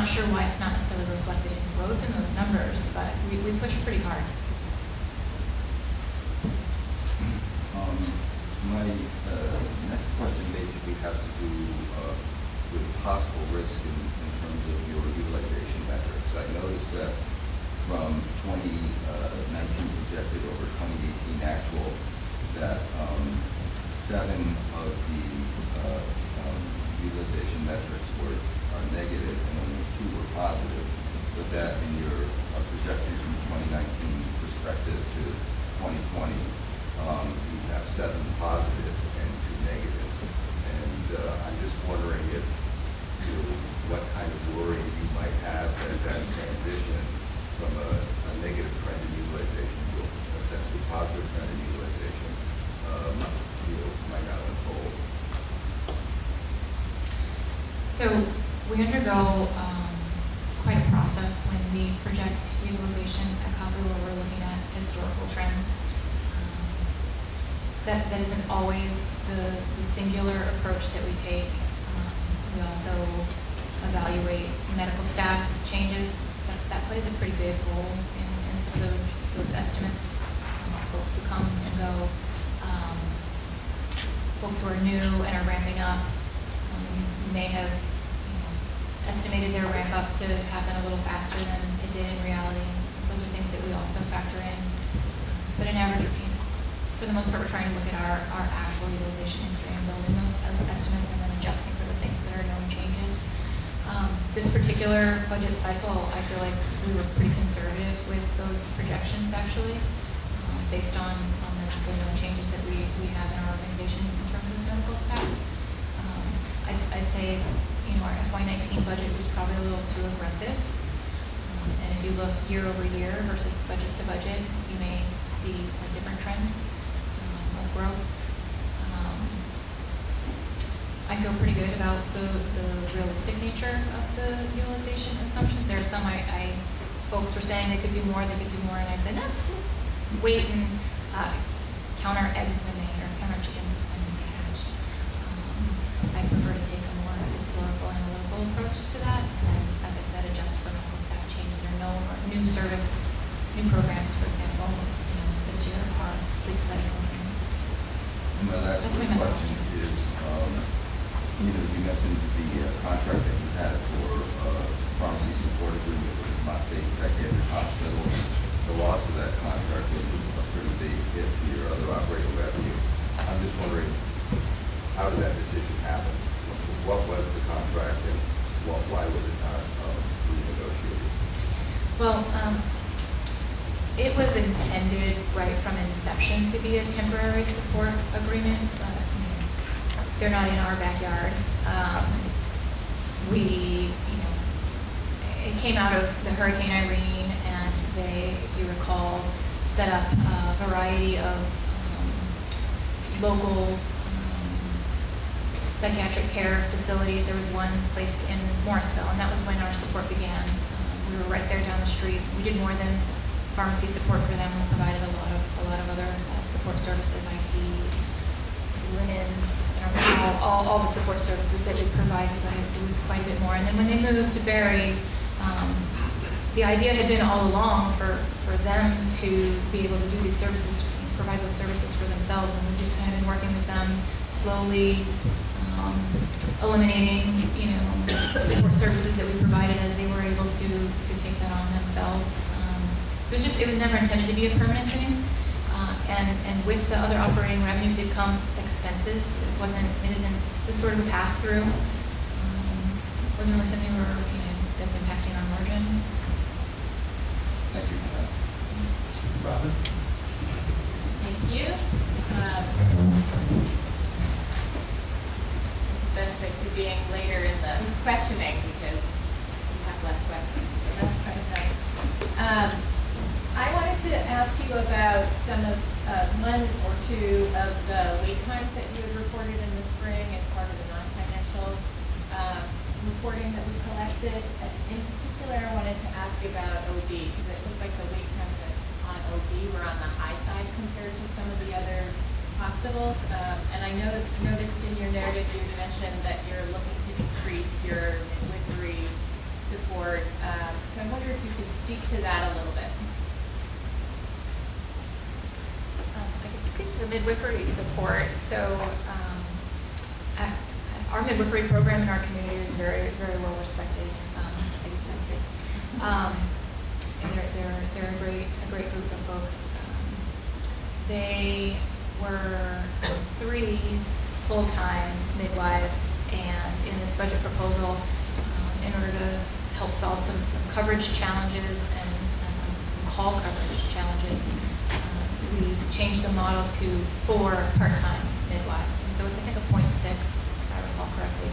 Not sure why it's not necessarily reflected in growth in those numbers, but we, we push pretty hard. Um, My uh, next question basically has to do uh, with possible risk in in terms of your utilization metrics. I noticed that from 2019 projected over 2018 actual, that um, seven of the uh, um, utilization metrics were, are negative and only two were positive. But that in your uh, projections from 2019 perspective to 2020, um, you have seven positive and two negative. And uh, I'm just wondering if, you know, what kind of worry you might have that that transition from a, a negative trend in utilization to essentially positive trend in utilization, um, you know, might not unfold. So we undergo um, quite a process when we project utilization at Copley where we're looking at historical trends. Um, That, that isn't always the, the singular approach that we take. Um, We also evaluate medical staff changes. That, that plays a pretty big role in, in some of those, those estimates. Um, Folks who come and go. Um, folks who are new and are ramping up may have estimated their ramp up to happen a little faster than it did in reality. Those are things that we also factor in. But in average, for the most part, we're trying to look at our, our actual utilization history and building those estimates and then adjusting for the things that are known changes. Um, This particular budget cycle, I feel like we were pretty conservative with those projections actually, um, based on, on the the known changes that we, we have in our organization in terms of medical staff. Um, I'd, I'd say, you know, our FY nineteen budget was probably a little too aggressive. Um, And if you look year over year versus budget to budget, you may see a different trend um, of growth. Um, I feel pretty good about the, the realistic nature of the utilization assumptions. There are some I, I, folks were saying they could do more, they could do more, and I said, let's, let's wait and, uh, count our eggs when they, or count our chickens when they hatch. Um, I prefer to take a more historical analytical approach to that, and as I said, adjust for medical staff changes or no, or new service, new programs, for example, you know, this year are sleep study program. And my last my question is, um, you know, you mentioned the uh, contract that you had for uh, pharmacy support agreement with Mott State Psychiatric Hospital. The loss of that contract was a pretty big hit to your other operating revenue. I'm just wondering, how did that decision happen? What was the contract and what, why was it not um, renegotiated? Well, um, it was intended right from inception to be a temporary support agreement, but you know, they're not in our backyard. Um, we, you know, it came out of the Hurricane Irene, and they, if you recall, set up a variety of um, local psychiatric care facilities. There was one placed in Morrisville, and that was when our support began. Um, We were right there down the street. We did more than pharmacy support for them. We provided a lot of, a lot of other uh, support services, IT, linens, all, all, all the support services that we provided, but it was quite a bit more. And then when they moved to Barre, um, the idea had been all along for, for them to be able to do these services, provide those services for themselves, and we've just kind of been working with them slowly, um, eliminating, you know, support services that we provided as they were able to, to take that on themselves. Um, So it's just, it was never intended to be a permanent thing. Uh, And, and with the other operating revenue did come expenses. It wasn't, it isn't, it was sort of a pass-through. Um, Wasn't really something we're, you know, that's impacting our margin. Thank you for that. Robin? Thank you. Um, Benefit to being later in the questioning because you have less questions. Um, I wanted to ask you about some of, uh, one or two of the wait times that you had reported in the spring as part of the non-financial um, reporting that we collected. In particular, I wanted to ask about OB because it looked like the wait times on OB were on the high side compared to some of the other hospitals. Um, And I know, noticed in your narrative, you mentioned that you're looking to increase your midwifery support. Um, So I wonder if you could speak to that a little bit. Um, I can speak to the midwifery support. So um, our midwifery program in our community is very, very well respected. Um, I use them too. Um, And they're, they're, they're a great, a great group of folks. Um, They were three full-time midwives, and in this budget proposal, um, in order to help solve some, some coverage challenges and and some, some call coverage challenges, uh, we changed the model to four part-time midwives. And so it's, I think, a point six, if I recall correctly,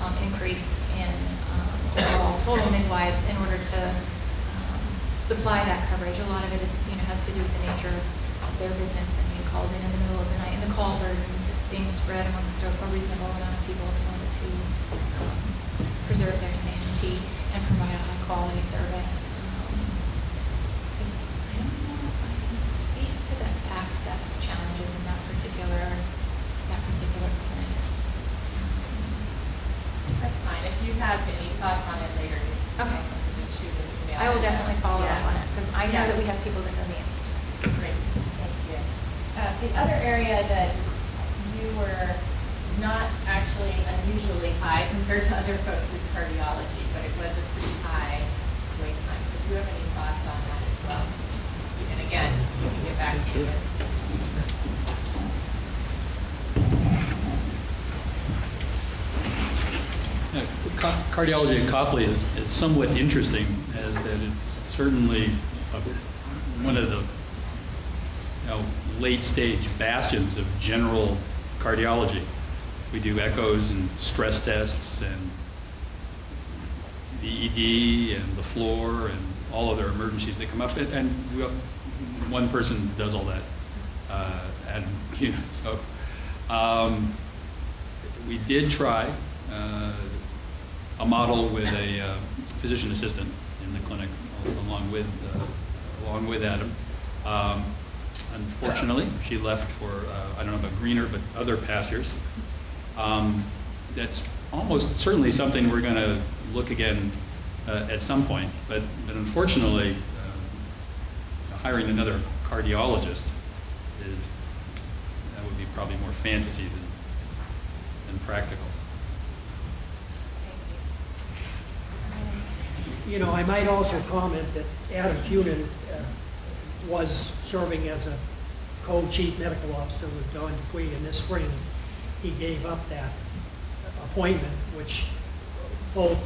um, increase in um, overall total midwives in order to um, supply that coverage. A lot of it is, you know, has to do with the nature of their business called in in the middle of the night, and the call burden being spread amongst a reasonable amount of people in order to um, preserve their sanity and provide a high-quality service. Um, I don't know if I can speak to the access challenges in that particular, that particular clinic. That's fine. If you have any thoughts on it later, Okay. just shoot an email. I will definitely follow up on it, because I know Yeah. that we have people that know the answer. Uh, The other area that you were not actually unusually high compared to other folks' is cardiology, but it was a pretty high wait time. So do you have any thoughts on that as well? And again, you can get back to it. Cardiology at Copley is, is somewhat interesting as that it's certainly a- one of the, you know, late-stage bastions of general cardiology. We do echoes and stress tests and the ED and the floor and all other emergencies that come up. And- And one person does all that, uh, Adam Cunit. So um, we did try uh, a model with a uh, physician assistant in the clinic along with, uh, along with Adam. Um, Unfortunately, she left for, uh, I don't know about greener, but other pastures. Um, That's almost certainly something we're going to look again uh, at some point, but but unfortunately, uh, hiring another cardiologist is, that would be probably more fantasy than, than practical. You know, I might also comment that Adam Cunin uh, was serving as a co-chief medical officer with Don Dupuy, and this spring, he gave up that appointment, which both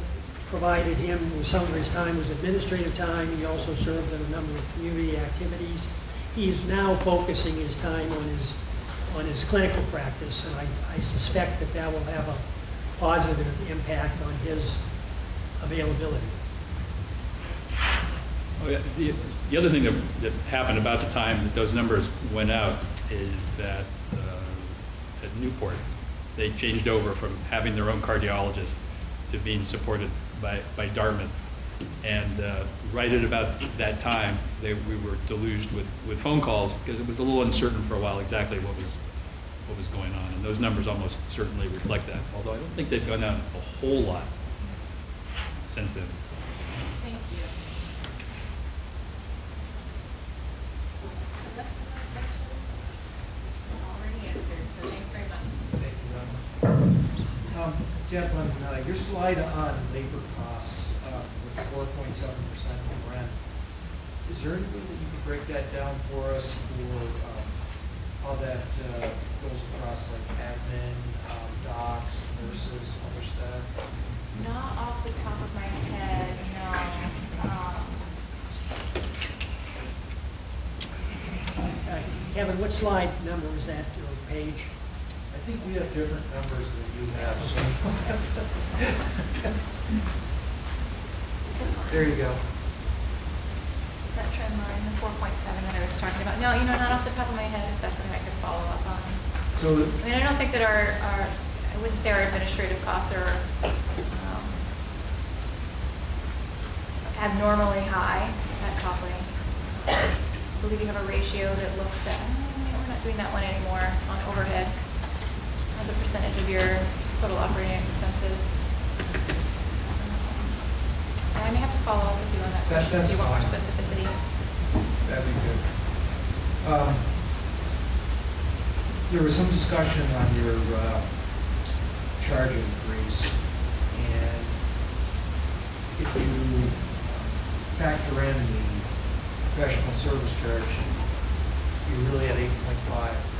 provided him with some of his time was administrative time, he also served in a number of community activities. He is now focusing his time on his, on his clinical practice, and I, I suspect that that will have a positive impact on his availability. Oh, yeah. The other thing that, that happened about the time that those numbers went out is that uh, at Newport, they changed over from having their own cardiologist to being supported by, by Dartmouth. And uh, right at about that time, they, we were deluged with, with phone calls because it was a little uncertain for a while exactly what was, what was going on. And those numbers almost certainly reflect that, although I don't think they've gone down a whole lot since then. Thank you. Already answered, so thanks very much. Thank you, Um, Gentlemen, uh, your slide on labor costs uh, with four point seven percent of rent, is there any way that you could break that down for us for um, how that uh, goes across like admin, um, docs, nurses, other staff? Not off the top of my head, no. Um, Uh, Kevin, what slide number is that, or page? I think we have different numbers than you have, so. There you go. That trend line, the four point seven that I was talking about. No, you know, not off the top of my head, if that's something I could follow up on. So I mean, I don't think that our, our, I wouldn't say our administrative costs are um, abnormally high at Copley. I believe you have a ratio that looks at, we're not doing that one anymore, on overhead, as a percentage of your total operating expenses. Um, I may have to follow up with you on that That- question, see that's what more specificity. That'd be good. Um, There was some discussion on your uh, charge increase, and if you factor in the professional service charge, you're really at eight point five, correct?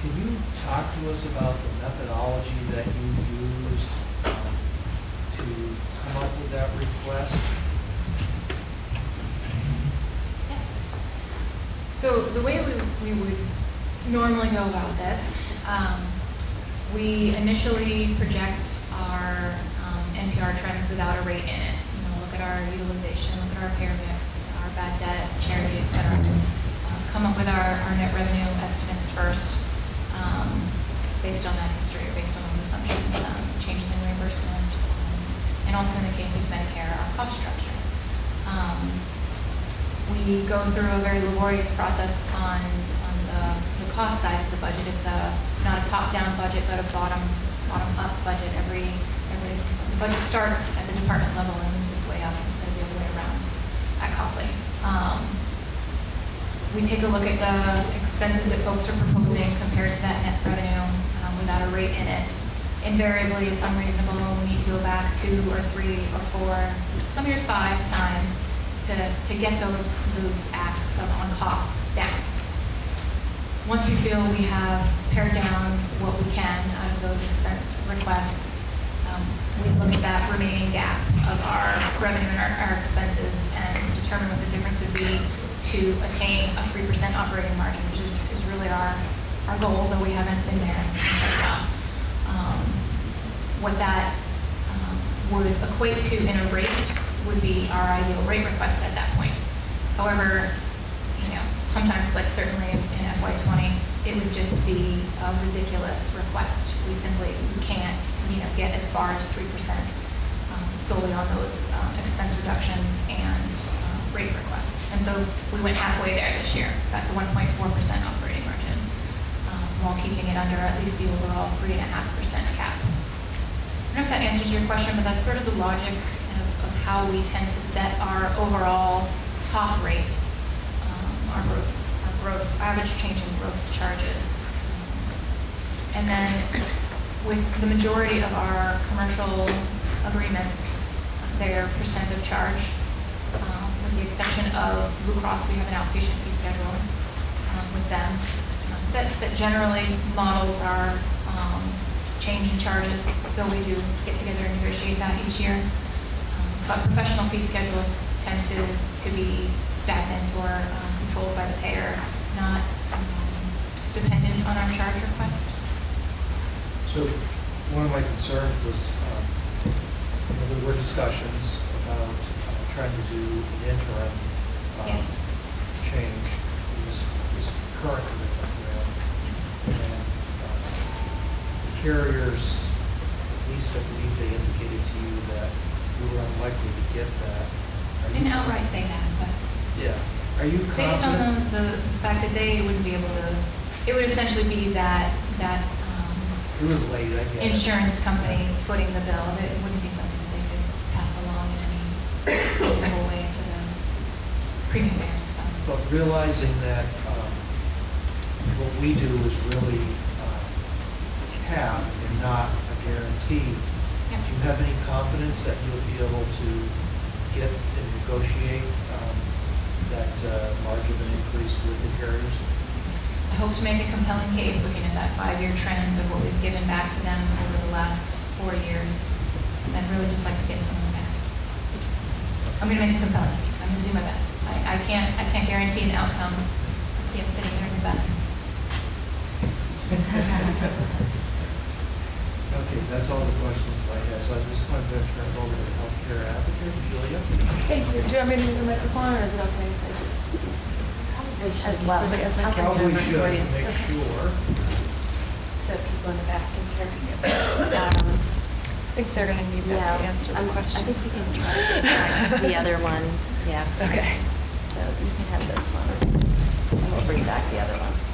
Can you talk to us about the methodology that you used um, to come up with that request? So the way we, we would normally go about this, um, we initially project our um, NPR trends without a rate in it. You know, look at our utilization, look at our payer mix, our bad debt, charity, et cetera. Uh, Come up with our, our net revenue estimates first, um, based on that history, or based on those assumptions, um, changes in reimbursement, and also in the case of Medicare, our cost structure. Um, we go through a very laborious process on, on the, the cost side of the budget. It's a, not a top-down budget, but a bottom, bottom-up budget. Every, every, the budget starts at the department level and moves its way up instead of the other way around at Copley. Um, we take a look at the expenses that folks are proposing compared to that net revenue um, without a rate in it. Invariably, it's unreasonable, we need to go back two or three or four, some years five times to, to get those, those asks on on costs down. Once we feel we have pared down what we can out of those expense requests, um, we look at that remaining gap of our revenue and our, our expenses and determine what the difference would be to attain a three percent operating margin, which is, is really our, our goal, though we haven't been there. Um, What that um, would equate to in a rate would be our ideal rate request at that point. However, you know, sometimes, like certainly in FY twenty, it would just be a ridiculous request. We simply can't, you know, get as far as three percent um, solely on those um, expense reductions and um, rate requests. And so we went halfway there this year, point four percent operating margin, um, while keeping it under at least the overall three and a half percent cap. I don't know if that answers your question, but that's sort of the logic of, of how we tend to set our overall top rate, um, our gross, our gross, average change in gross charges. And then with the majority of our commercial agreements, their percent of charge, um, with the exception of Blue Cross, we have an outpatient fee schedule um, with them that, that generally models our um, change in charges, though we do get together and negotiate that each year. Um, But professional fee schedules tend to, to be stagnant or um, controlled by the payer, not um, dependent on our charge request. So one of my concerns was, there were discussions about trying to do an interim um, change in this, this current round. And uh, the carriers, at least I believe they indicated to you that we were unlikely to get that. Are Didn't outright say that, but Yeah. Are you based on the, the fact that they wouldn't be able to, it would essentially be that, that um, It was late, I guess. insurance company footing the bill. It wouldn't be something that they could pass along in any way to the premium payers. But realizing that um, what we do is really uh, cap and not a guarantee, Yep. do you have any confidence that you'll be able to get and negotiate um, that uh, large of an increase with the carriers? I hope to make a compelling case looking at that five-year trend of what we've given back to them over the last four years. I'd really just like to get some of it back. I'm gonna make it compelling. I'm gonna do my best. I, I can't, I can't guarantee an outcome. See, I'm sitting here in the back. Okay, that's all the questions I have. So at this point, I'm going to turn it over to the healthcare advocate, Julia. Thank you. Do you want me to use the microphone or is it okay if I just? Probably should, as well. Somebody else can Okay. Probably should, recording. make sure. so people in the back can hear. Um, I think they're gonna need that to answer the question. I think we can try the other one, yeah. Okay. So you can have this one, and we'll bring back the other one.